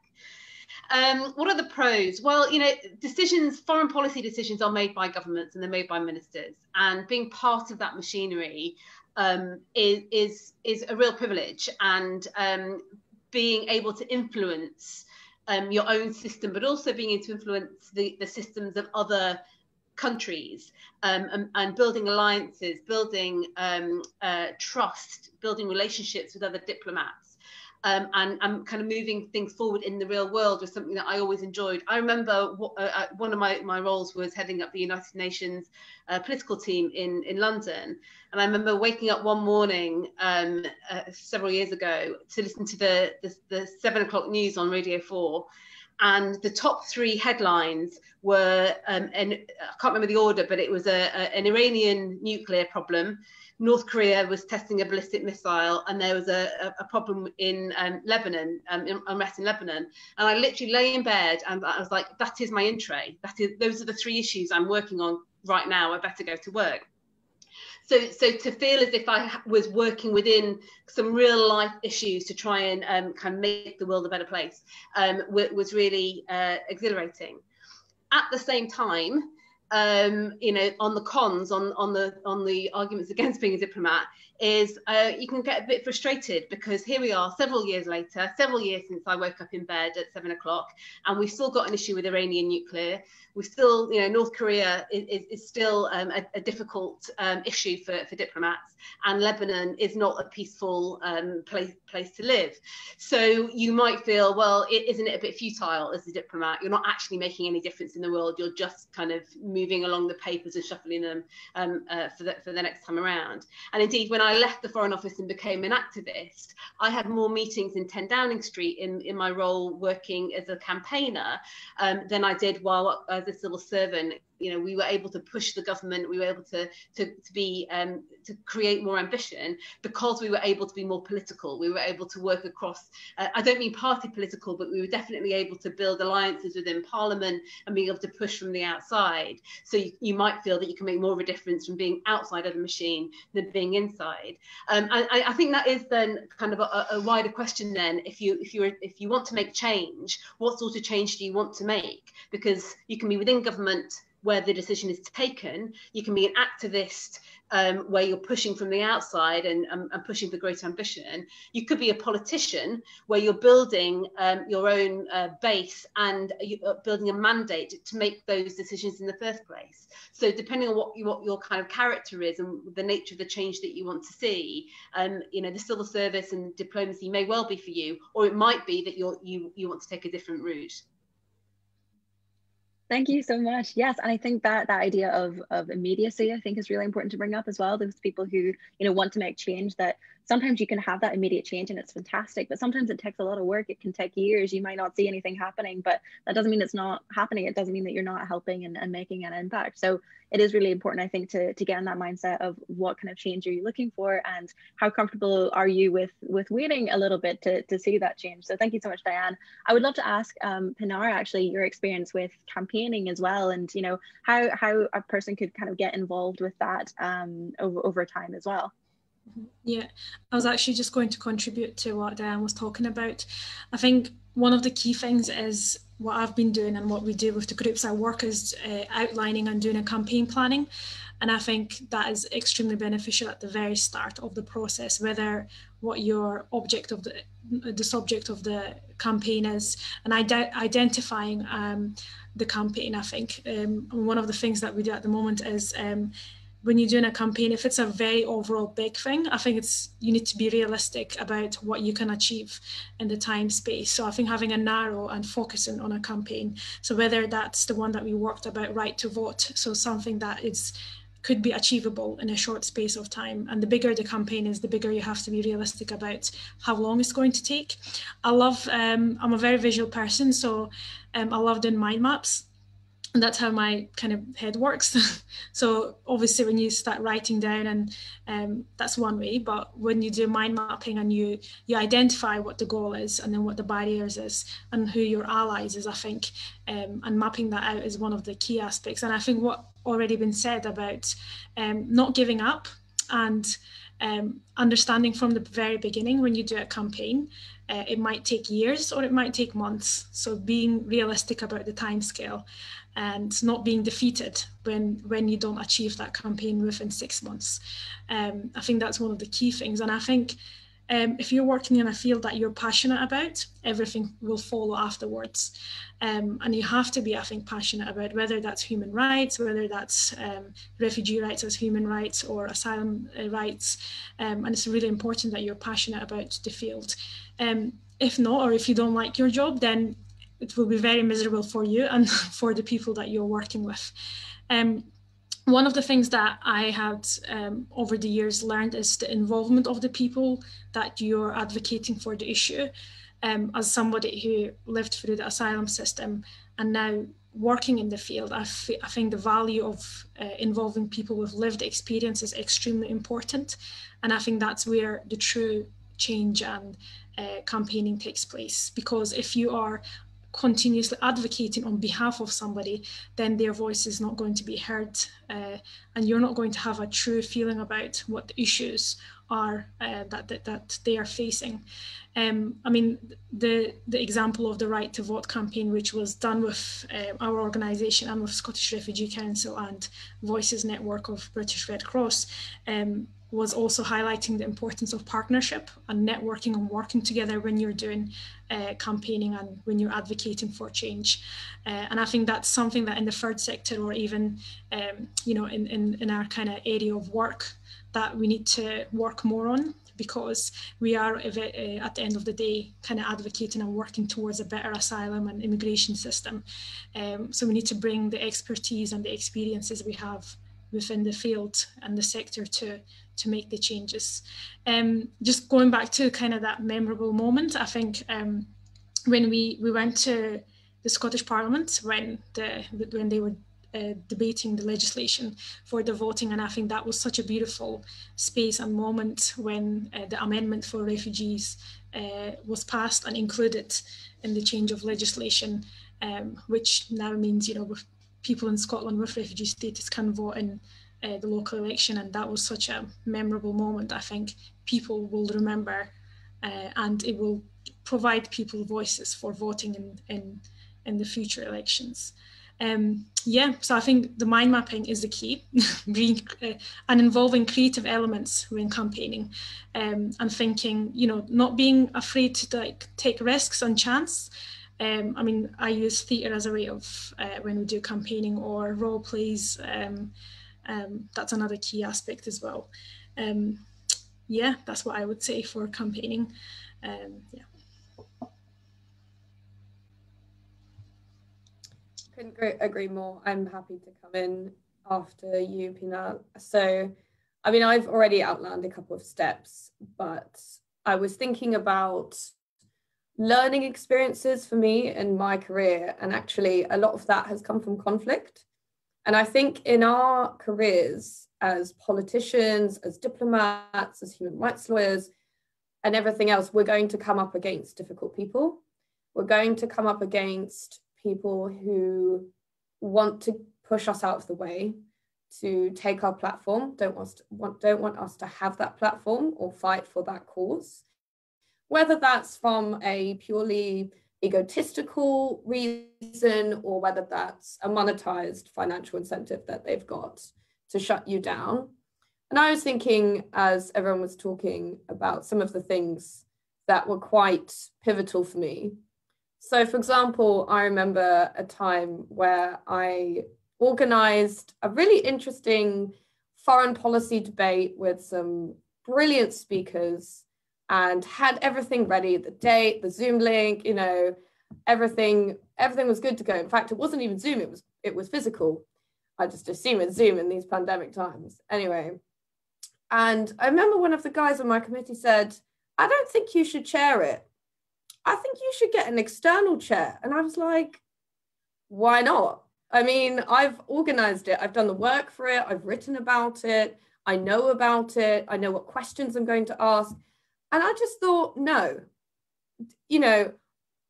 Um, what are the pros? Well, you know, decisions, foreign policy decisions, are made by governments and they're made by ministers, and being part of that machinery um, is is is a real privilege, and um, being able to influence um, your own system, but also being able to influence the, the systems of other countries um, and, and, building alliances, building um, uh, trust, building relationships with other diplomats. Um, and, and kind of moving things forward in the real world was something that I always enjoyed. I remember uh, uh, one of my, my roles was heading up the United Nations uh, political team in, in London. And I remember waking up one morning um, uh, several years ago to listen to the, the, the seven o'clock news on Radio 4 and the top three headlines were, um, and I can't remember the order, but it was a, a, an Iranian nuclear problem. North Korea was testing a ballistic missile, and there was a, a problem in um, Lebanon, um, unrest in Lebanon. And I literally lay in bed, and I was like, "That is my in tray. That is those are the three issues I'm working on right now. I better go to work." So so to feel as if I was working within some real life issues to try and um, kind of make the world a better place um, was really uh, exhilarating. At the same time, um, you know, on the cons, on on the on the arguments *laughs* against being a diplomat, is uh, you can get a bit frustrated because here we are, several years later, several years since I woke up in bed at seven o'clock, and we've still got an issue with Iranian nuclear we still, you know, North Korea is, is still um, a, a, difficult um, issue for, for diplomats, and Lebanon is not a peaceful um, place place to live. So you might feel, well, is isn't it a bit futile as a diplomat? You're not actually making any difference in the world. You're just kind of moving along the papers and shuffling them um, uh, for the for the next time around. And indeed, when I left the Foreign Office and became an activist, I had more meetings in 10 Downing Street in in my role working as a campaigner um, than I did while as a civil servant you know we were able to push the government we were able to to, to be um, to create more ambition because we were able to be more political. We were able to work across uh, i don't mean party political but we were definitely able to build alliances within parliament and being able to push from the outside. So you, you might feel that you can make more of a difference from being outside of the machine than being inside. Um, I, I, think that is then kind of a, a wider question then. If you if you if you want to make change what sort of change do you want to make? Because you can be within government where the decision is taken. You can be an activist um, where you're pushing from the outside and, um, and, pushing for great ambition. You could be a politician where you're building um, your own uh, base and you're uh, building a mandate to make those decisions in the first place. So depending on what, you, what your kind of character is and the nature of the change that you want to see, um, you know, the civil service and diplomacy may well be for you, or it might be that you're, you you want to take a different route. Thank you so much. Yes, and I think that that idea of of immediacy, I think, is really important to bring up as well. Those people who you know want to make change. That sometimes you can have that immediate change and it's fantastic, but sometimes it takes a lot of work. It can take years. You might not see anything happening, but that doesn't mean it's not happening. It doesn't mean that you're not helping and, and making an impact. So it is really important, I think, to to get in that mindset of what kind of change are you looking for and how comfortable are you with with waiting a little bit to to see that change. So thank you so much, Diane. I would love to ask um, Pinar actually your experience with campaigning as well, and you know how how a person could kind of get involved with that um, over over time as well. Yeah, I was actually just going to contribute to what Diane was talking about. I think one of the key things is what I've been doing and what we do with the groups I work is uh, outlining and doing a campaign planning. And I think that is extremely beneficial at the very start of the process, whether what your object of the the subject of the campaign is, and ide- identifying um, the campaign. I think um, one of the things that we do at the moment is um, when you're doing a campaign, if it's a very overall big thing, I think it's you need to be realistic about what you can achieve in the time space. So I think having a narrow and focusing on a campaign. So whether that's the one that we worked about right to vote, so something that is could be achievable in a short space of time. And the bigger the campaign is, the bigger you have to be realistic about how long it's going to take. I love, um, I'm a very visual person, so um, I love doing mind maps and that's how my kind of head works. *laughs* so obviously, when you start writing down, and um, that's one way. But when you do mind mapping and you you identify what the goal is, and then what the barriers is, and who your allies is, I think, um, and mapping that out is one of the key aspects. And I think what already been said about um, not giving up and um, understanding from the very beginning when you do a campaign uh, it might take years or it might take months so being realistic about the time scale and not being defeated when when you don't achieve that campaign within six months. Um, I think that's one of the key things, and I think. Um, if you're working in a field that you're passionate about, everything will follow afterwards. Um, and you have to be, I think, passionate about whether that's human rights, whether that's um, refugee rights as human rights or asylum uh, rights. Um, and it's really important that you're passionate about the field. Um, if not, or if you don't like your job, then it will be very miserable for you *laughs* and for the people that you're working with. Um, one of the things that I had um, over the years learned is the involvement of the people that you're advocating for the issue. Um, as somebody who lived through the asylum system and now working in the field, I, think the value of uh, involving people with lived experience is extremely important. And I think that's where the true change and uh, campaigning takes place. Because if you are continuously advocating on behalf of somebody, then their voice is not going to be heard, uh, and you're not going to have a true feeling about what the issues are uh, that, that, that they are facing. Um, I mean, the the example of the right to vote campaign, which was done with uh, our organisation and with Scottish Refugee Council and Voices Network of British Red Cross, um, was also highlighting the importance of partnership and networking and working together when you're doing uh, campaigning and when you're advocating for change. Uh, and I think that's something that in the third sector or even, um, you know, in, in, in our kind of area of work that we need to work more on because we are uh, at the end of the day kind of advocating and working towards a better asylum and immigration system. Um, so we need to bring the expertise and the experiences we have within the field and the sector to to make the changes. Um, just going back to kind of that memorable moment, I think um, when we we went to the Scottish Parliament when the when they were uh, debating the legislation for the voting, and I think that was such a beautiful space and moment when uh, the amendment for refugees uh, was passed and included in the change of legislation, um, which now means you know people in Scotland with refugee status can vote in uh, the local election, and that was such a memorable moment. I think people will remember, uh, and it will provide people voices for voting in in, in the future elections. Um, yeah, so I think the mind mapping is the key, *laughs* being uh, and involving creative elements when campaigning, um, and thinking, you know, not being afraid to like take risks and chance. Um, I mean, I use theatre as a way of uh, when we do campaigning or role plays. Um, um, that's another key aspect as well. Um, yeah, that's what I would say for campaigning. Um, yeah. couldn't agree more. I'm happy to come in after you, Pinar. So, I mean, I've already outlined a couple of steps, but I was thinking about learning experiences for me in my career. And actually, a lot of that has come from conflict. And I think in our careers as politicians, as diplomats, as human rights lawyers, and everything else, we're going to come up against difficult people. We're going to come up against people who want to push us out of the way, to take our platform, don't want, want, don't want us to have that platform or fight for that cause. Whether that's from a purely egotistical reason or whether that's a monetized financial incentive that they've got to shut you down. And I was thinking, as everyone was talking about some of the things that were quite pivotal for me. So, for example, I remember a time where I organized a really interesting foreign policy debate with some brilliant speakers and had everything ready the date the zoom link you know everything everything was good to go. In fact it wasn't even zoom it was it was physical. I just assume it's zoom in these pandemic times. Anyway and i remember one of the guys on my committee said i don't think you should chair it. I think you should get an external chair. And i was like why not? I mean, I've organized it, I've done the work for it, I've written about it, I know about it, I know what questions I'm going to ask. And I just thought, no, you know,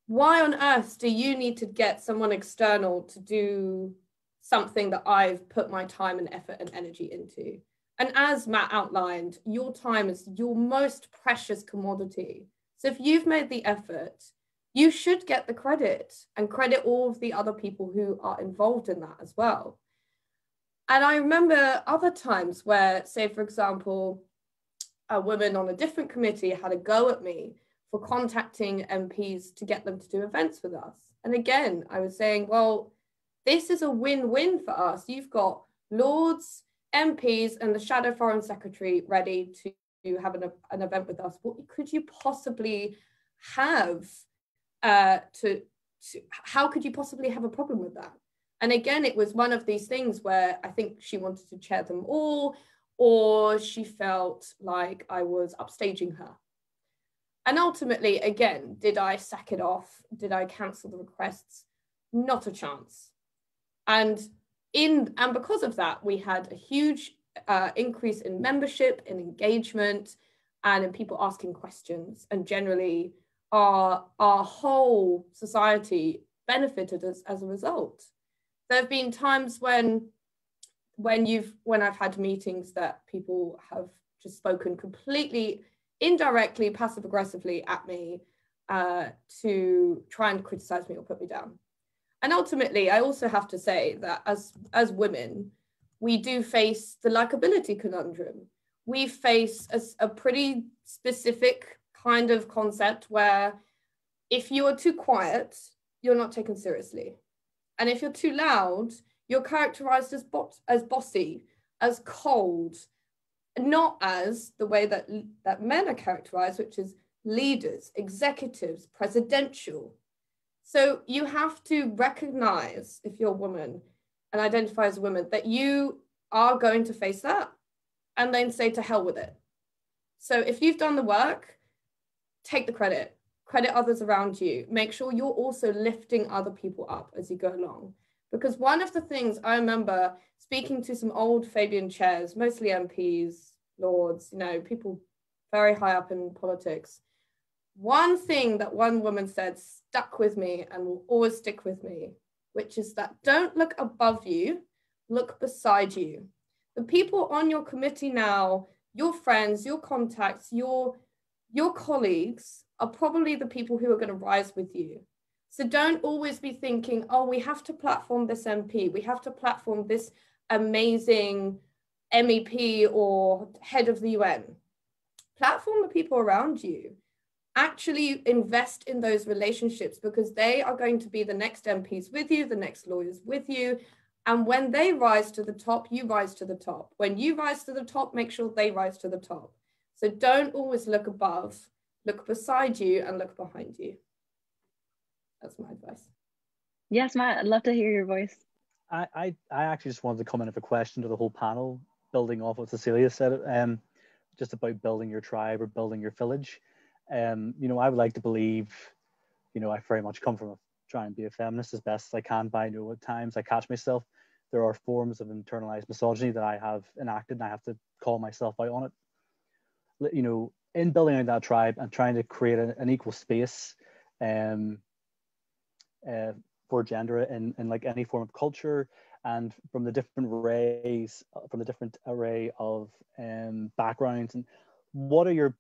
why on earth do you need to get someone external to do something that I've put my time and effort and energy into? And as Matt outlined, your time is your most precious commodity. So if you've made the effort, you should get the credit and credit all of the other people who are involved in that as well. And I remember other times where, say, for example, a woman on a different committee had a go at me for contacting MPs to get them to do events with us. And again, I was saying, well, this is a win win for us. You've got Lords, MPs, and the Shadow Foreign Secretary ready to have an, an event with us. What could you possibly have uh, to, to how could you possibly have a problem with that? And again, it was one of these things where I think she wanted to chair them all, or she felt like I was upstaging her. And ultimately, again, did I sack it off? Did I cancel the requests? Not a chance. And in and because of that, we had a huge uh, increase in membership, in engagement, and in people asking questions, and generally our, our whole society benefited as, as a result. There have been times when when you've when I've had meetings that people have just spoken completely indirectly, passive aggressively at me uh, to try and criticize me or put me down. And ultimately, I also have to say that as as women, we do face the likability conundrum. We face a, a pretty specific kind of concept where if you are too quiet, you're not taken seriously. And if you're too loud, you're characterized as, bot- as bossy, as cold, not as the way that, that men are characterized, which is leaders, executives, presidential. So you have to recognize, if you're a woman and identify as a woman, that you are going to face that and then say to hell with it. So if you've done the work, take the credit, credit others around you. Make sure you're also lifting other people up as you go along. Because one of the things I remember speaking to some old Fabian chairs, mostly MPs, lords, you know, people very high up in politics. One thing that one woman said stuck with me and will always stick with me, which is that don't look above you, look beside you. The people on your committee now, your friends, your contacts, your your colleagues are probably the people who are going to rise with you. So don't always be thinking, oh, we have to platform this MP, we have to platform this amazing MEP or head of the UN. Platform the people around you. Actually invest in those relationships because they are going to be the next MPs with you, the next lawyers with you. And when they rise to the top, you rise to the top. When you rise to the top, make sure they rise to the top. So don't always look above, look beside you and look behind you. That's my advice. Yes, Matt, I'd love to hear your voice. I, I, I actually just wanted to comment in with a question to the whole panel, building off what Cecilia said, um, just about building your tribe or building your village. Um, you know, I would like to believe, you know, I very much come from a try and be a feminist as best as I can, but I know at times I catch myself. There are forms of internalized misogyny that I have enacted, and I have to call myself out on it. You know, in building out that tribe and trying to create a, an equal space um, uh, for gender in, in like any form of culture and from the different arrays, from the different array of um, backgrounds and what are your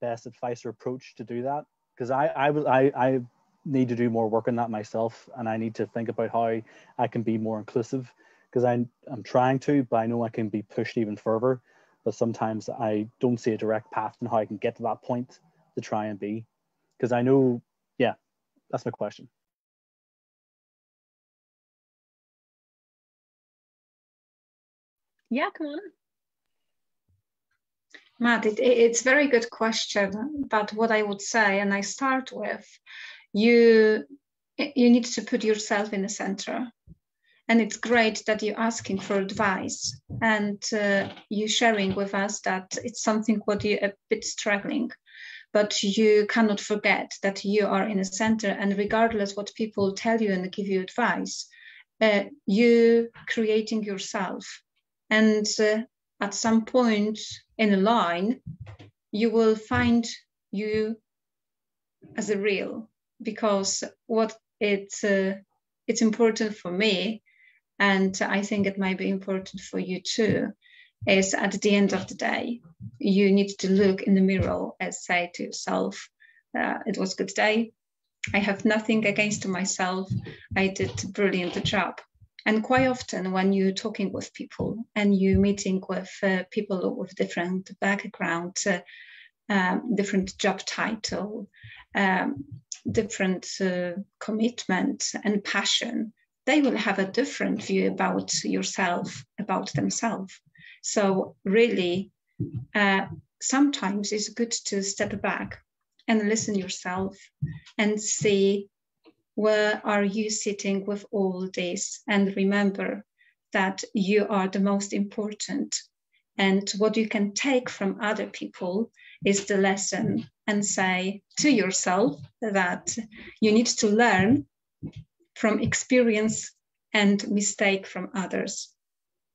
best advice or approach to do that? Because I, I, I, I need to do more work on that myself and I need to think about how I can be more inclusive because I'm, I'm trying to, but I know I can be pushed even further. But sometimes I don't see a direct path and how I can get to that point to try and be. Because I know, yeah, that's my question. Yeah, come on. Matt, it, it's a very good question. But what I would say, and I start with, you you need to put yourself in the center. And it's great that you're asking for advice and uh, you sharing with us that it's something what you're a bit struggling. But you cannot forget that you are in a center, and regardless what people tell you and give you advice, uh, you creating yourself and uh, at some point in a line, you will find you as a real because what it's uh, it's important for me and i think it might be important for you too is at the end of the day you need to look in the mirror and say to yourself uh, it was a good day. I have nothing against myself. I did a brilliant job and quite often when you're talking with people and you're meeting with uh, people with different background uh, um, different job title um, different uh, commitment and passion they will have a different view about yourself about themselves. So really uh, sometimes it's good to step back and listen yourself and see where are you sitting with all this? And remember that you are the most important. And what you can take from other people is the lesson and say to yourself that you need to learn from experience and mistake from others.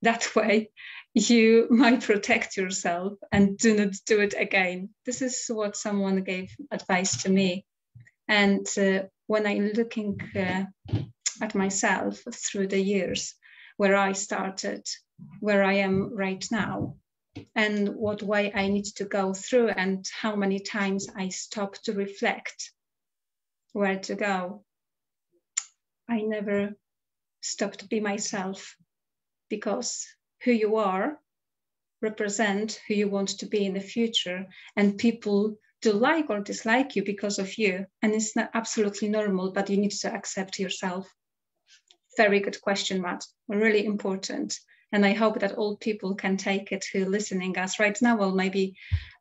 That *laughs* way, you might protect yourself and do not do it again. This is what someone gave advice to me. And uh, when I'm looking uh, at myself through the years, where I started, where I am right now, and what way I need to go through, and how many times I stop to reflect where to go. I never stopped to be myself because who you are represent who you want to be in the future and people to like or dislike you because of you. And it's not absolutely normal, but you need to accept yourself. Very good question, Matt. Really important. And I hope that all people can take it who listening us right now or maybe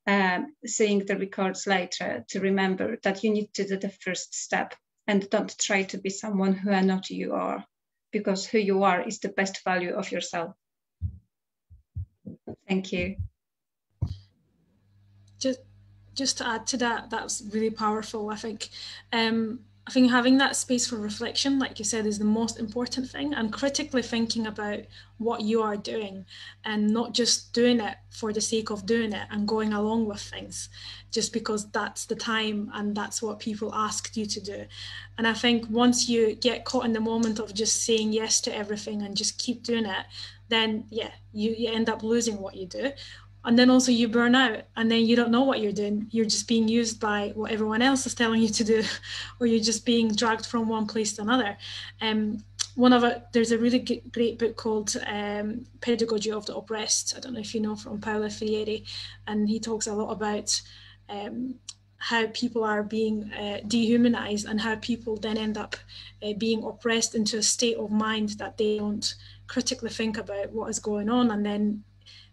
um, seeing the records later to remember that you need to do the first step and don't try to be someone who are not you are because who you are is the best value of yourself. Thank you. Just to add to that, that's really powerful. I think um, I think having that space for reflection, like you said, is the most important thing, and critically thinking about what you are doing and not just doing it for the sake of doing it and going along with things just because that's the time and that's what people asked you to do. And I think once you get caught in the moment of just saying yes to everything and just keep doing it, then yeah, you, you end up losing what you do and then also you burn out and then you don't know what you're doing. You're just being used by what everyone else is telling you to do *laughs* or you're just being dragged from one place to another. Um, one of it there's a really great book called um, pedagogy of the oppressed. I don't know if you know from paulo freire and he talks a lot about um, how people are being uh, dehumanized and how people then end up uh, being oppressed into a state of mind that they don't critically think about what is going on and then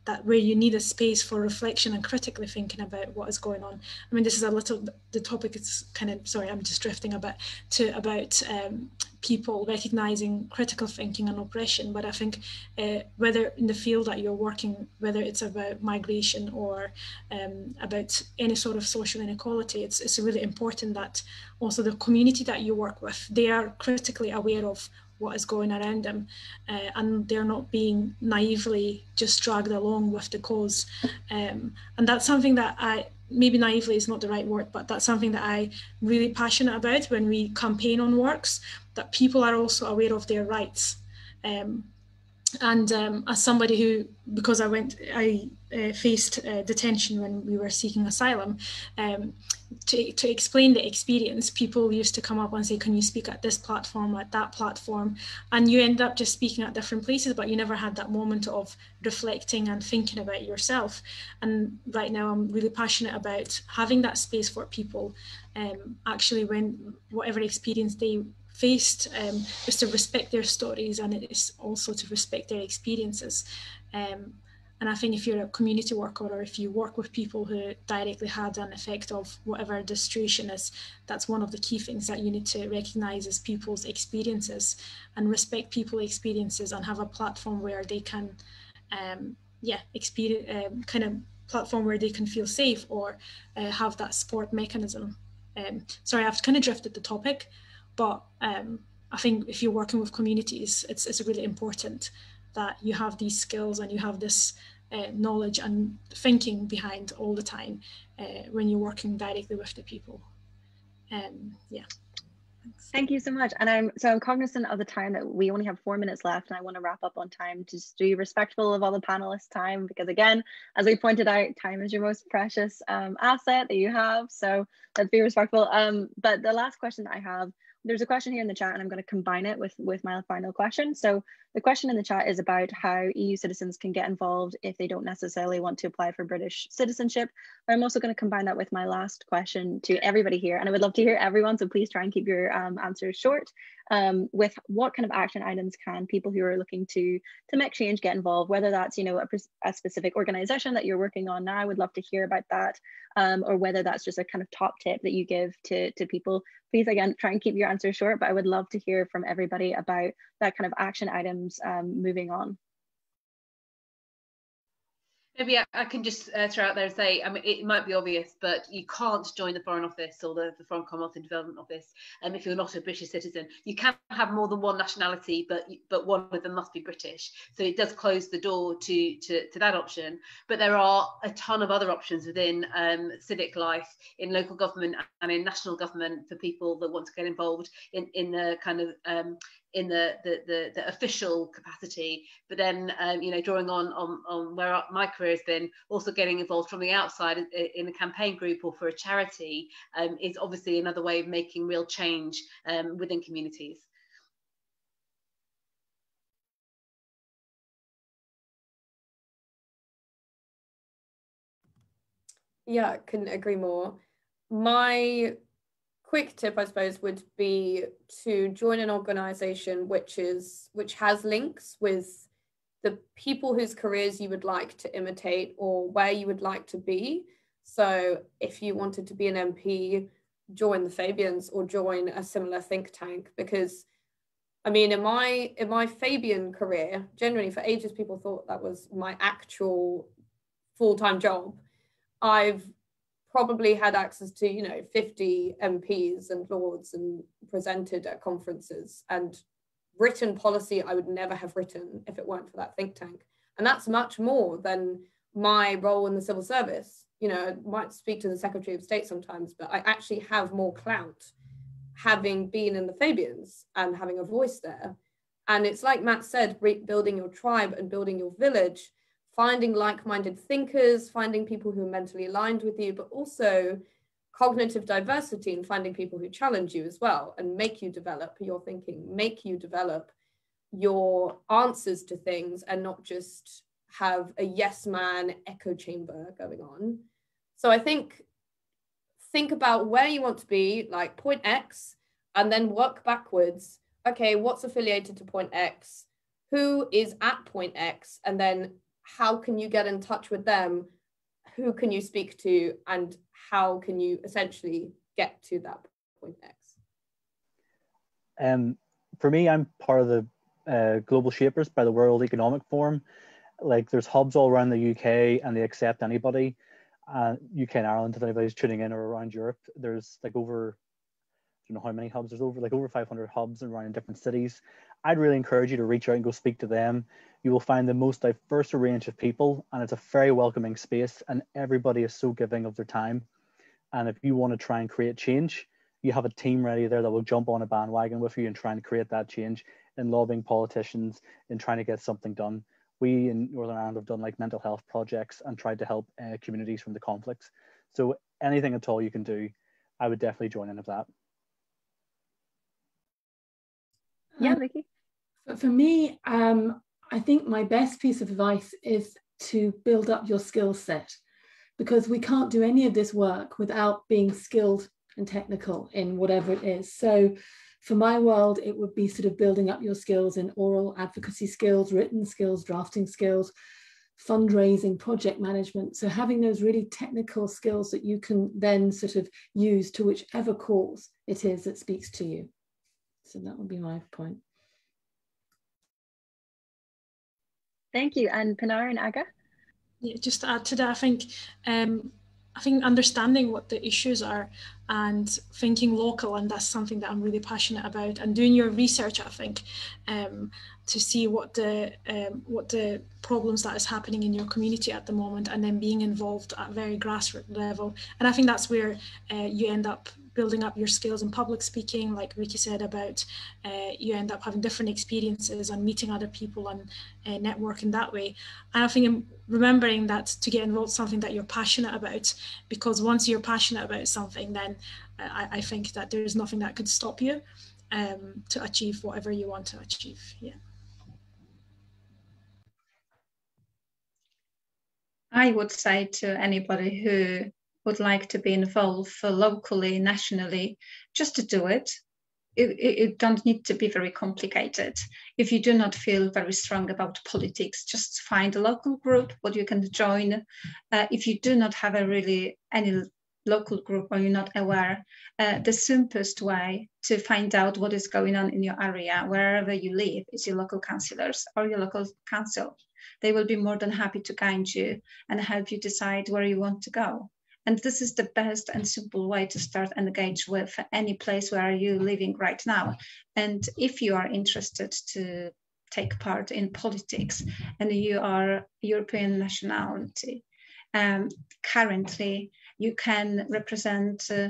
that where you need a space for reflection and critically thinking about what is going on. I mean, this is a little the topic is kind of sorry, I'm just drifting a bit to about um, people recognizing critical thinking and oppression. But I think uh, whether in the field that you're working, whether it's about migration or um, about any sort of social inequality, it's it's really important that also the community that you work with they are critically aware of what is going around them uh, and they're not being naively just dragged along with the cause. Um, and that's something that i maybe naively is not the right word but that's something that i really passionate about when we campaign on works that people are also aware of their rights. Um, and um, as somebody who because i went i uh, faced uh, detention when we were seeking asylum um, to, to explain the experience, people used to come up and say, Can you speak at this platform, at that platform? And you end up just speaking at different places, but you never had that moment of reflecting and thinking about yourself. And right now, I'm really passionate about having that space for people um, actually, when whatever experience they faced, um, to respect their stories and it is also to respect their experiences. Um, and I think if you're a community worker or if you work with people who directly had an effect of whatever the situation is, that's one of the key things that you need to recognize is people's experiences and respect people's experiences and have a platform where they can, um, yeah, experience um, kind of platform where they can feel safe or uh, have that support mechanism. Um, sorry, I've kind of drifted the topic, but um, I think if you're working with communities, it's, it's really important that you have these skills and you have this uh, knowledge and thinking behind all the time uh, when you're working directly with the people. Um, yeah. Thanks. Thank you so much. And I'm so I'm cognizant of the time that we only have four minutes left, and I want to wrap up on time to just be respectful of all the panelists' time because again, as we pointed out, time is your most precious um, asset that you have. So let's be respectful. Um, but the last question I have there's a question here in the chat and I'm going to combine it with, with my final question. So the question in the chat is about how EU citizens can get involved if they don't necessarily want to apply for British citizenship. But I'm also going to combine that with my last question to everybody here. And I would love to hear everyone, so please try and keep your um, answers short. Um, with what kind of action items can people who are looking to to make change get involved, whether that's you know a, a specific organization that you're working on now, I would love to hear about that, um, or whether that's just a kind of top tip that you give to, to people. Please again, try and keep your answers short, but I would love to hear from everybody about that kind of action items um, moving on. Maybe I, can just uh, throw out there and say, I mean, it might be obvious, but you can't join the Foreign Office or the, the Foreign Commonwealth and Development Office um, if you're not a British citizen. You can have more than one nationality, but but one of them must be British. So it does close the door to to, to that option. But there are a ton of other options within um, civic life, in local government and in national government for people that want to get involved in in the kind of um, in the, the, the, the, official capacity, but then, um, you know, drawing on, on, on where my career has been, also getting involved from the outside in, in a campaign group or for a charity um, is obviously another way of making real change um, within communities. Yeah, couldn't agree more. My quick tip, I suppose, would be to join an organization which is which has links with the people whose careers you would like to imitate or where you would like to be. So if you wanted to be an MP, join the Fabians or join a similar think tank because I mean in my in my Fabian career, generally for ages people thought that was my actual full-time job. I've probably had access to you know 50 MPs and lords and presented at conferences and written policy I would never have written if it weren't for that think tank. And that's much more than my role in the civil service. You know I might speak to the secretary of state sometimes but I actually have more clout having been in the Fabians and having a voice there. And it's like Matt said building your tribe and building your village finding like-minded thinkers, finding people who are mentally aligned with you, but also cognitive diversity and finding people who challenge you as well and make you develop your thinking, make you develop your answers to things and not just have a yes man echo chamber going on. So I think think about where you want to be, like point X, and then work backwards. Okay, what's affiliated to point X? Who is at point X? And then how can you get in touch with them? Who can you speak to? And how can you essentially get to that point X? Um, for me, I'm part of the uh, Global Shapers by the World Economic Forum. Like there's hubs all around the UK and they accept anybody. Uh, UK and Ireland, if anybody's tuning in or around Europe, there's like over, I don't know how many hubs, there's over like over 500 hubs around in different cities. I'd really encourage you to reach out and go speak to them. You will find the most diverse range of people and it's a very welcoming space and everybody is so giving of their time. And if you want to try and create change, you have a team ready there that will jump on a bandwagon with you and try and create that change in lobbying politicians in trying to get something done. We in Northern Ireland have done like mental health projects and tried to help uh, communities from the conflicts. So anything at all you can do, I would definitely join in of that. Yeah, Vicky. For me, um, I think my best piece of advice is to build up your skill set because we can't do any of this work without being skilled and technical in whatever it is. So for my world, it would be sort of building up your skills in oral advocacy skills, written skills, drafting skills, fundraising, project management. So having those really technical skills that you can then sort of use to whichever cause it is that speaks to you. So that would be my point. Thank you. And Pinar and Aga? Yeah, just to add to that, I think um, I think understanding what the issues are and thinking local, and that's something that I'm really passionate about. And doing your research, I think, um, to see what the um, what the problems that is happening in your community at the moment, and then being involved at very grassroots level. And I think that's where uh, you end up building up your skills in public speaking, like Ricky said about uh, you end up having different experiences and meeting other people and uh, networking that way. And I think remembering that to get involved something that you're passionate about, because once you're passionate about something, then I, I, think that there's nothing that could stop you um, to achieve whatever you want to achieve. Yeah. I would say to anybody who would like to be involved locally, nationally, just to do it. It, it, it, don't need to be very complicated. If you do not feel very strong about politics, just find a local group what you can join. Uh, if you do not have a really any local group or you're not aware, uh, the simplest way to find out what is going on in your area, wherever you live, is your local councillors or your local council. They will be more than happy to guide you and help you decide where you want to go. And this is the best and simple way to start engage with any place where you're living right now. And if you are interested to take part in politics and you are European nationality, um, currently you can represent uh,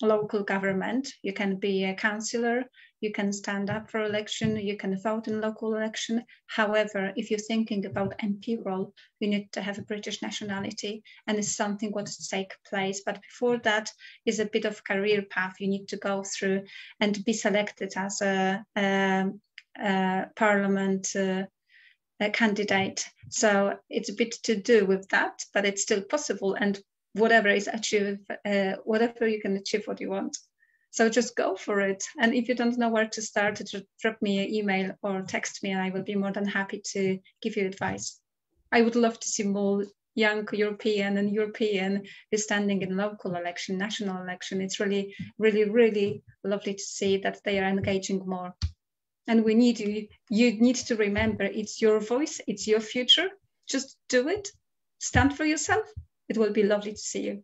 local government, you can be a councillor, you can stand up for election, you can vote in local election. However, if you're thinking about MP role, you need to have a British nationality and it's something what to take place. But before that is a bit of career path you need to go through and be selected as a, a, a parliament uh, a candidate. So it's a bit to do with that, but it's still possible. And whatever is achieved, uh, whatever you can achieve what you want. So just go for it. And if you don't know where to start, just drop me an email or text me, and I will be more than happy to give you advice. I would love to see more young European and European standing in local election, national election. It's really, really, really lovely to see that they are engaging more. And we need you, you need to remember it's your voice, it's your future. Just do it, stand for yourself. It will be lovely to see you.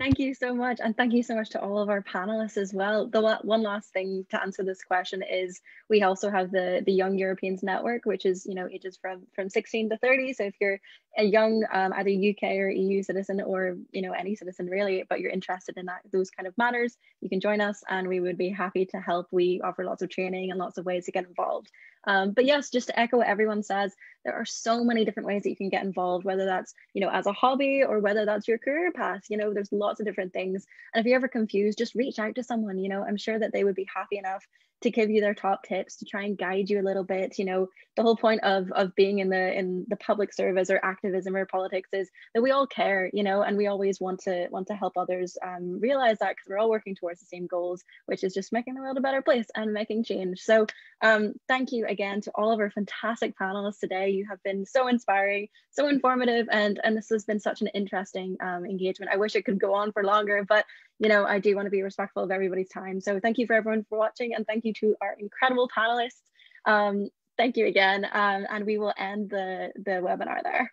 Thank you so much. And thank you so much to all of our panelists as well. The one last thing to answer this question is we also have the, the Young Europeans Network, which is, you know, ages from, from 16 to 30. So if you're a young um, either UK or EU citizen or, you know, any citizen really, but you're interested in that those kind of matters, you can join us and we would be happy to help. We offer lots of training and lots of ways to get involved. Um, but yes, just to echo what everyone says, there are so many different ways that you can get involved, whether that's, you know, as a hobby or whether that's your career path, you know, there's lots of different things. And if you're ever confused, just reach out to someone, you know, I'm sure that they would be happy enough to give you their top tips to try and guide you a little bit you know the whole point of of being in the in the public service or activism or politics is that we all care you know and we always want to want to help others um, realize that because we're all working towards the same goals which is just making the world a better place and making change. So um, thank you again to all of our fantastic panelists today. You have been so inspiring so informative and and this has been such an interesting um, engagement. I wish it could go on for longer but you know i do want to be respectful of everybody's time. So thank you for everyone for watching and thank you to our incredible panelists. Um, thank you again. Um, and we will end the the webinar there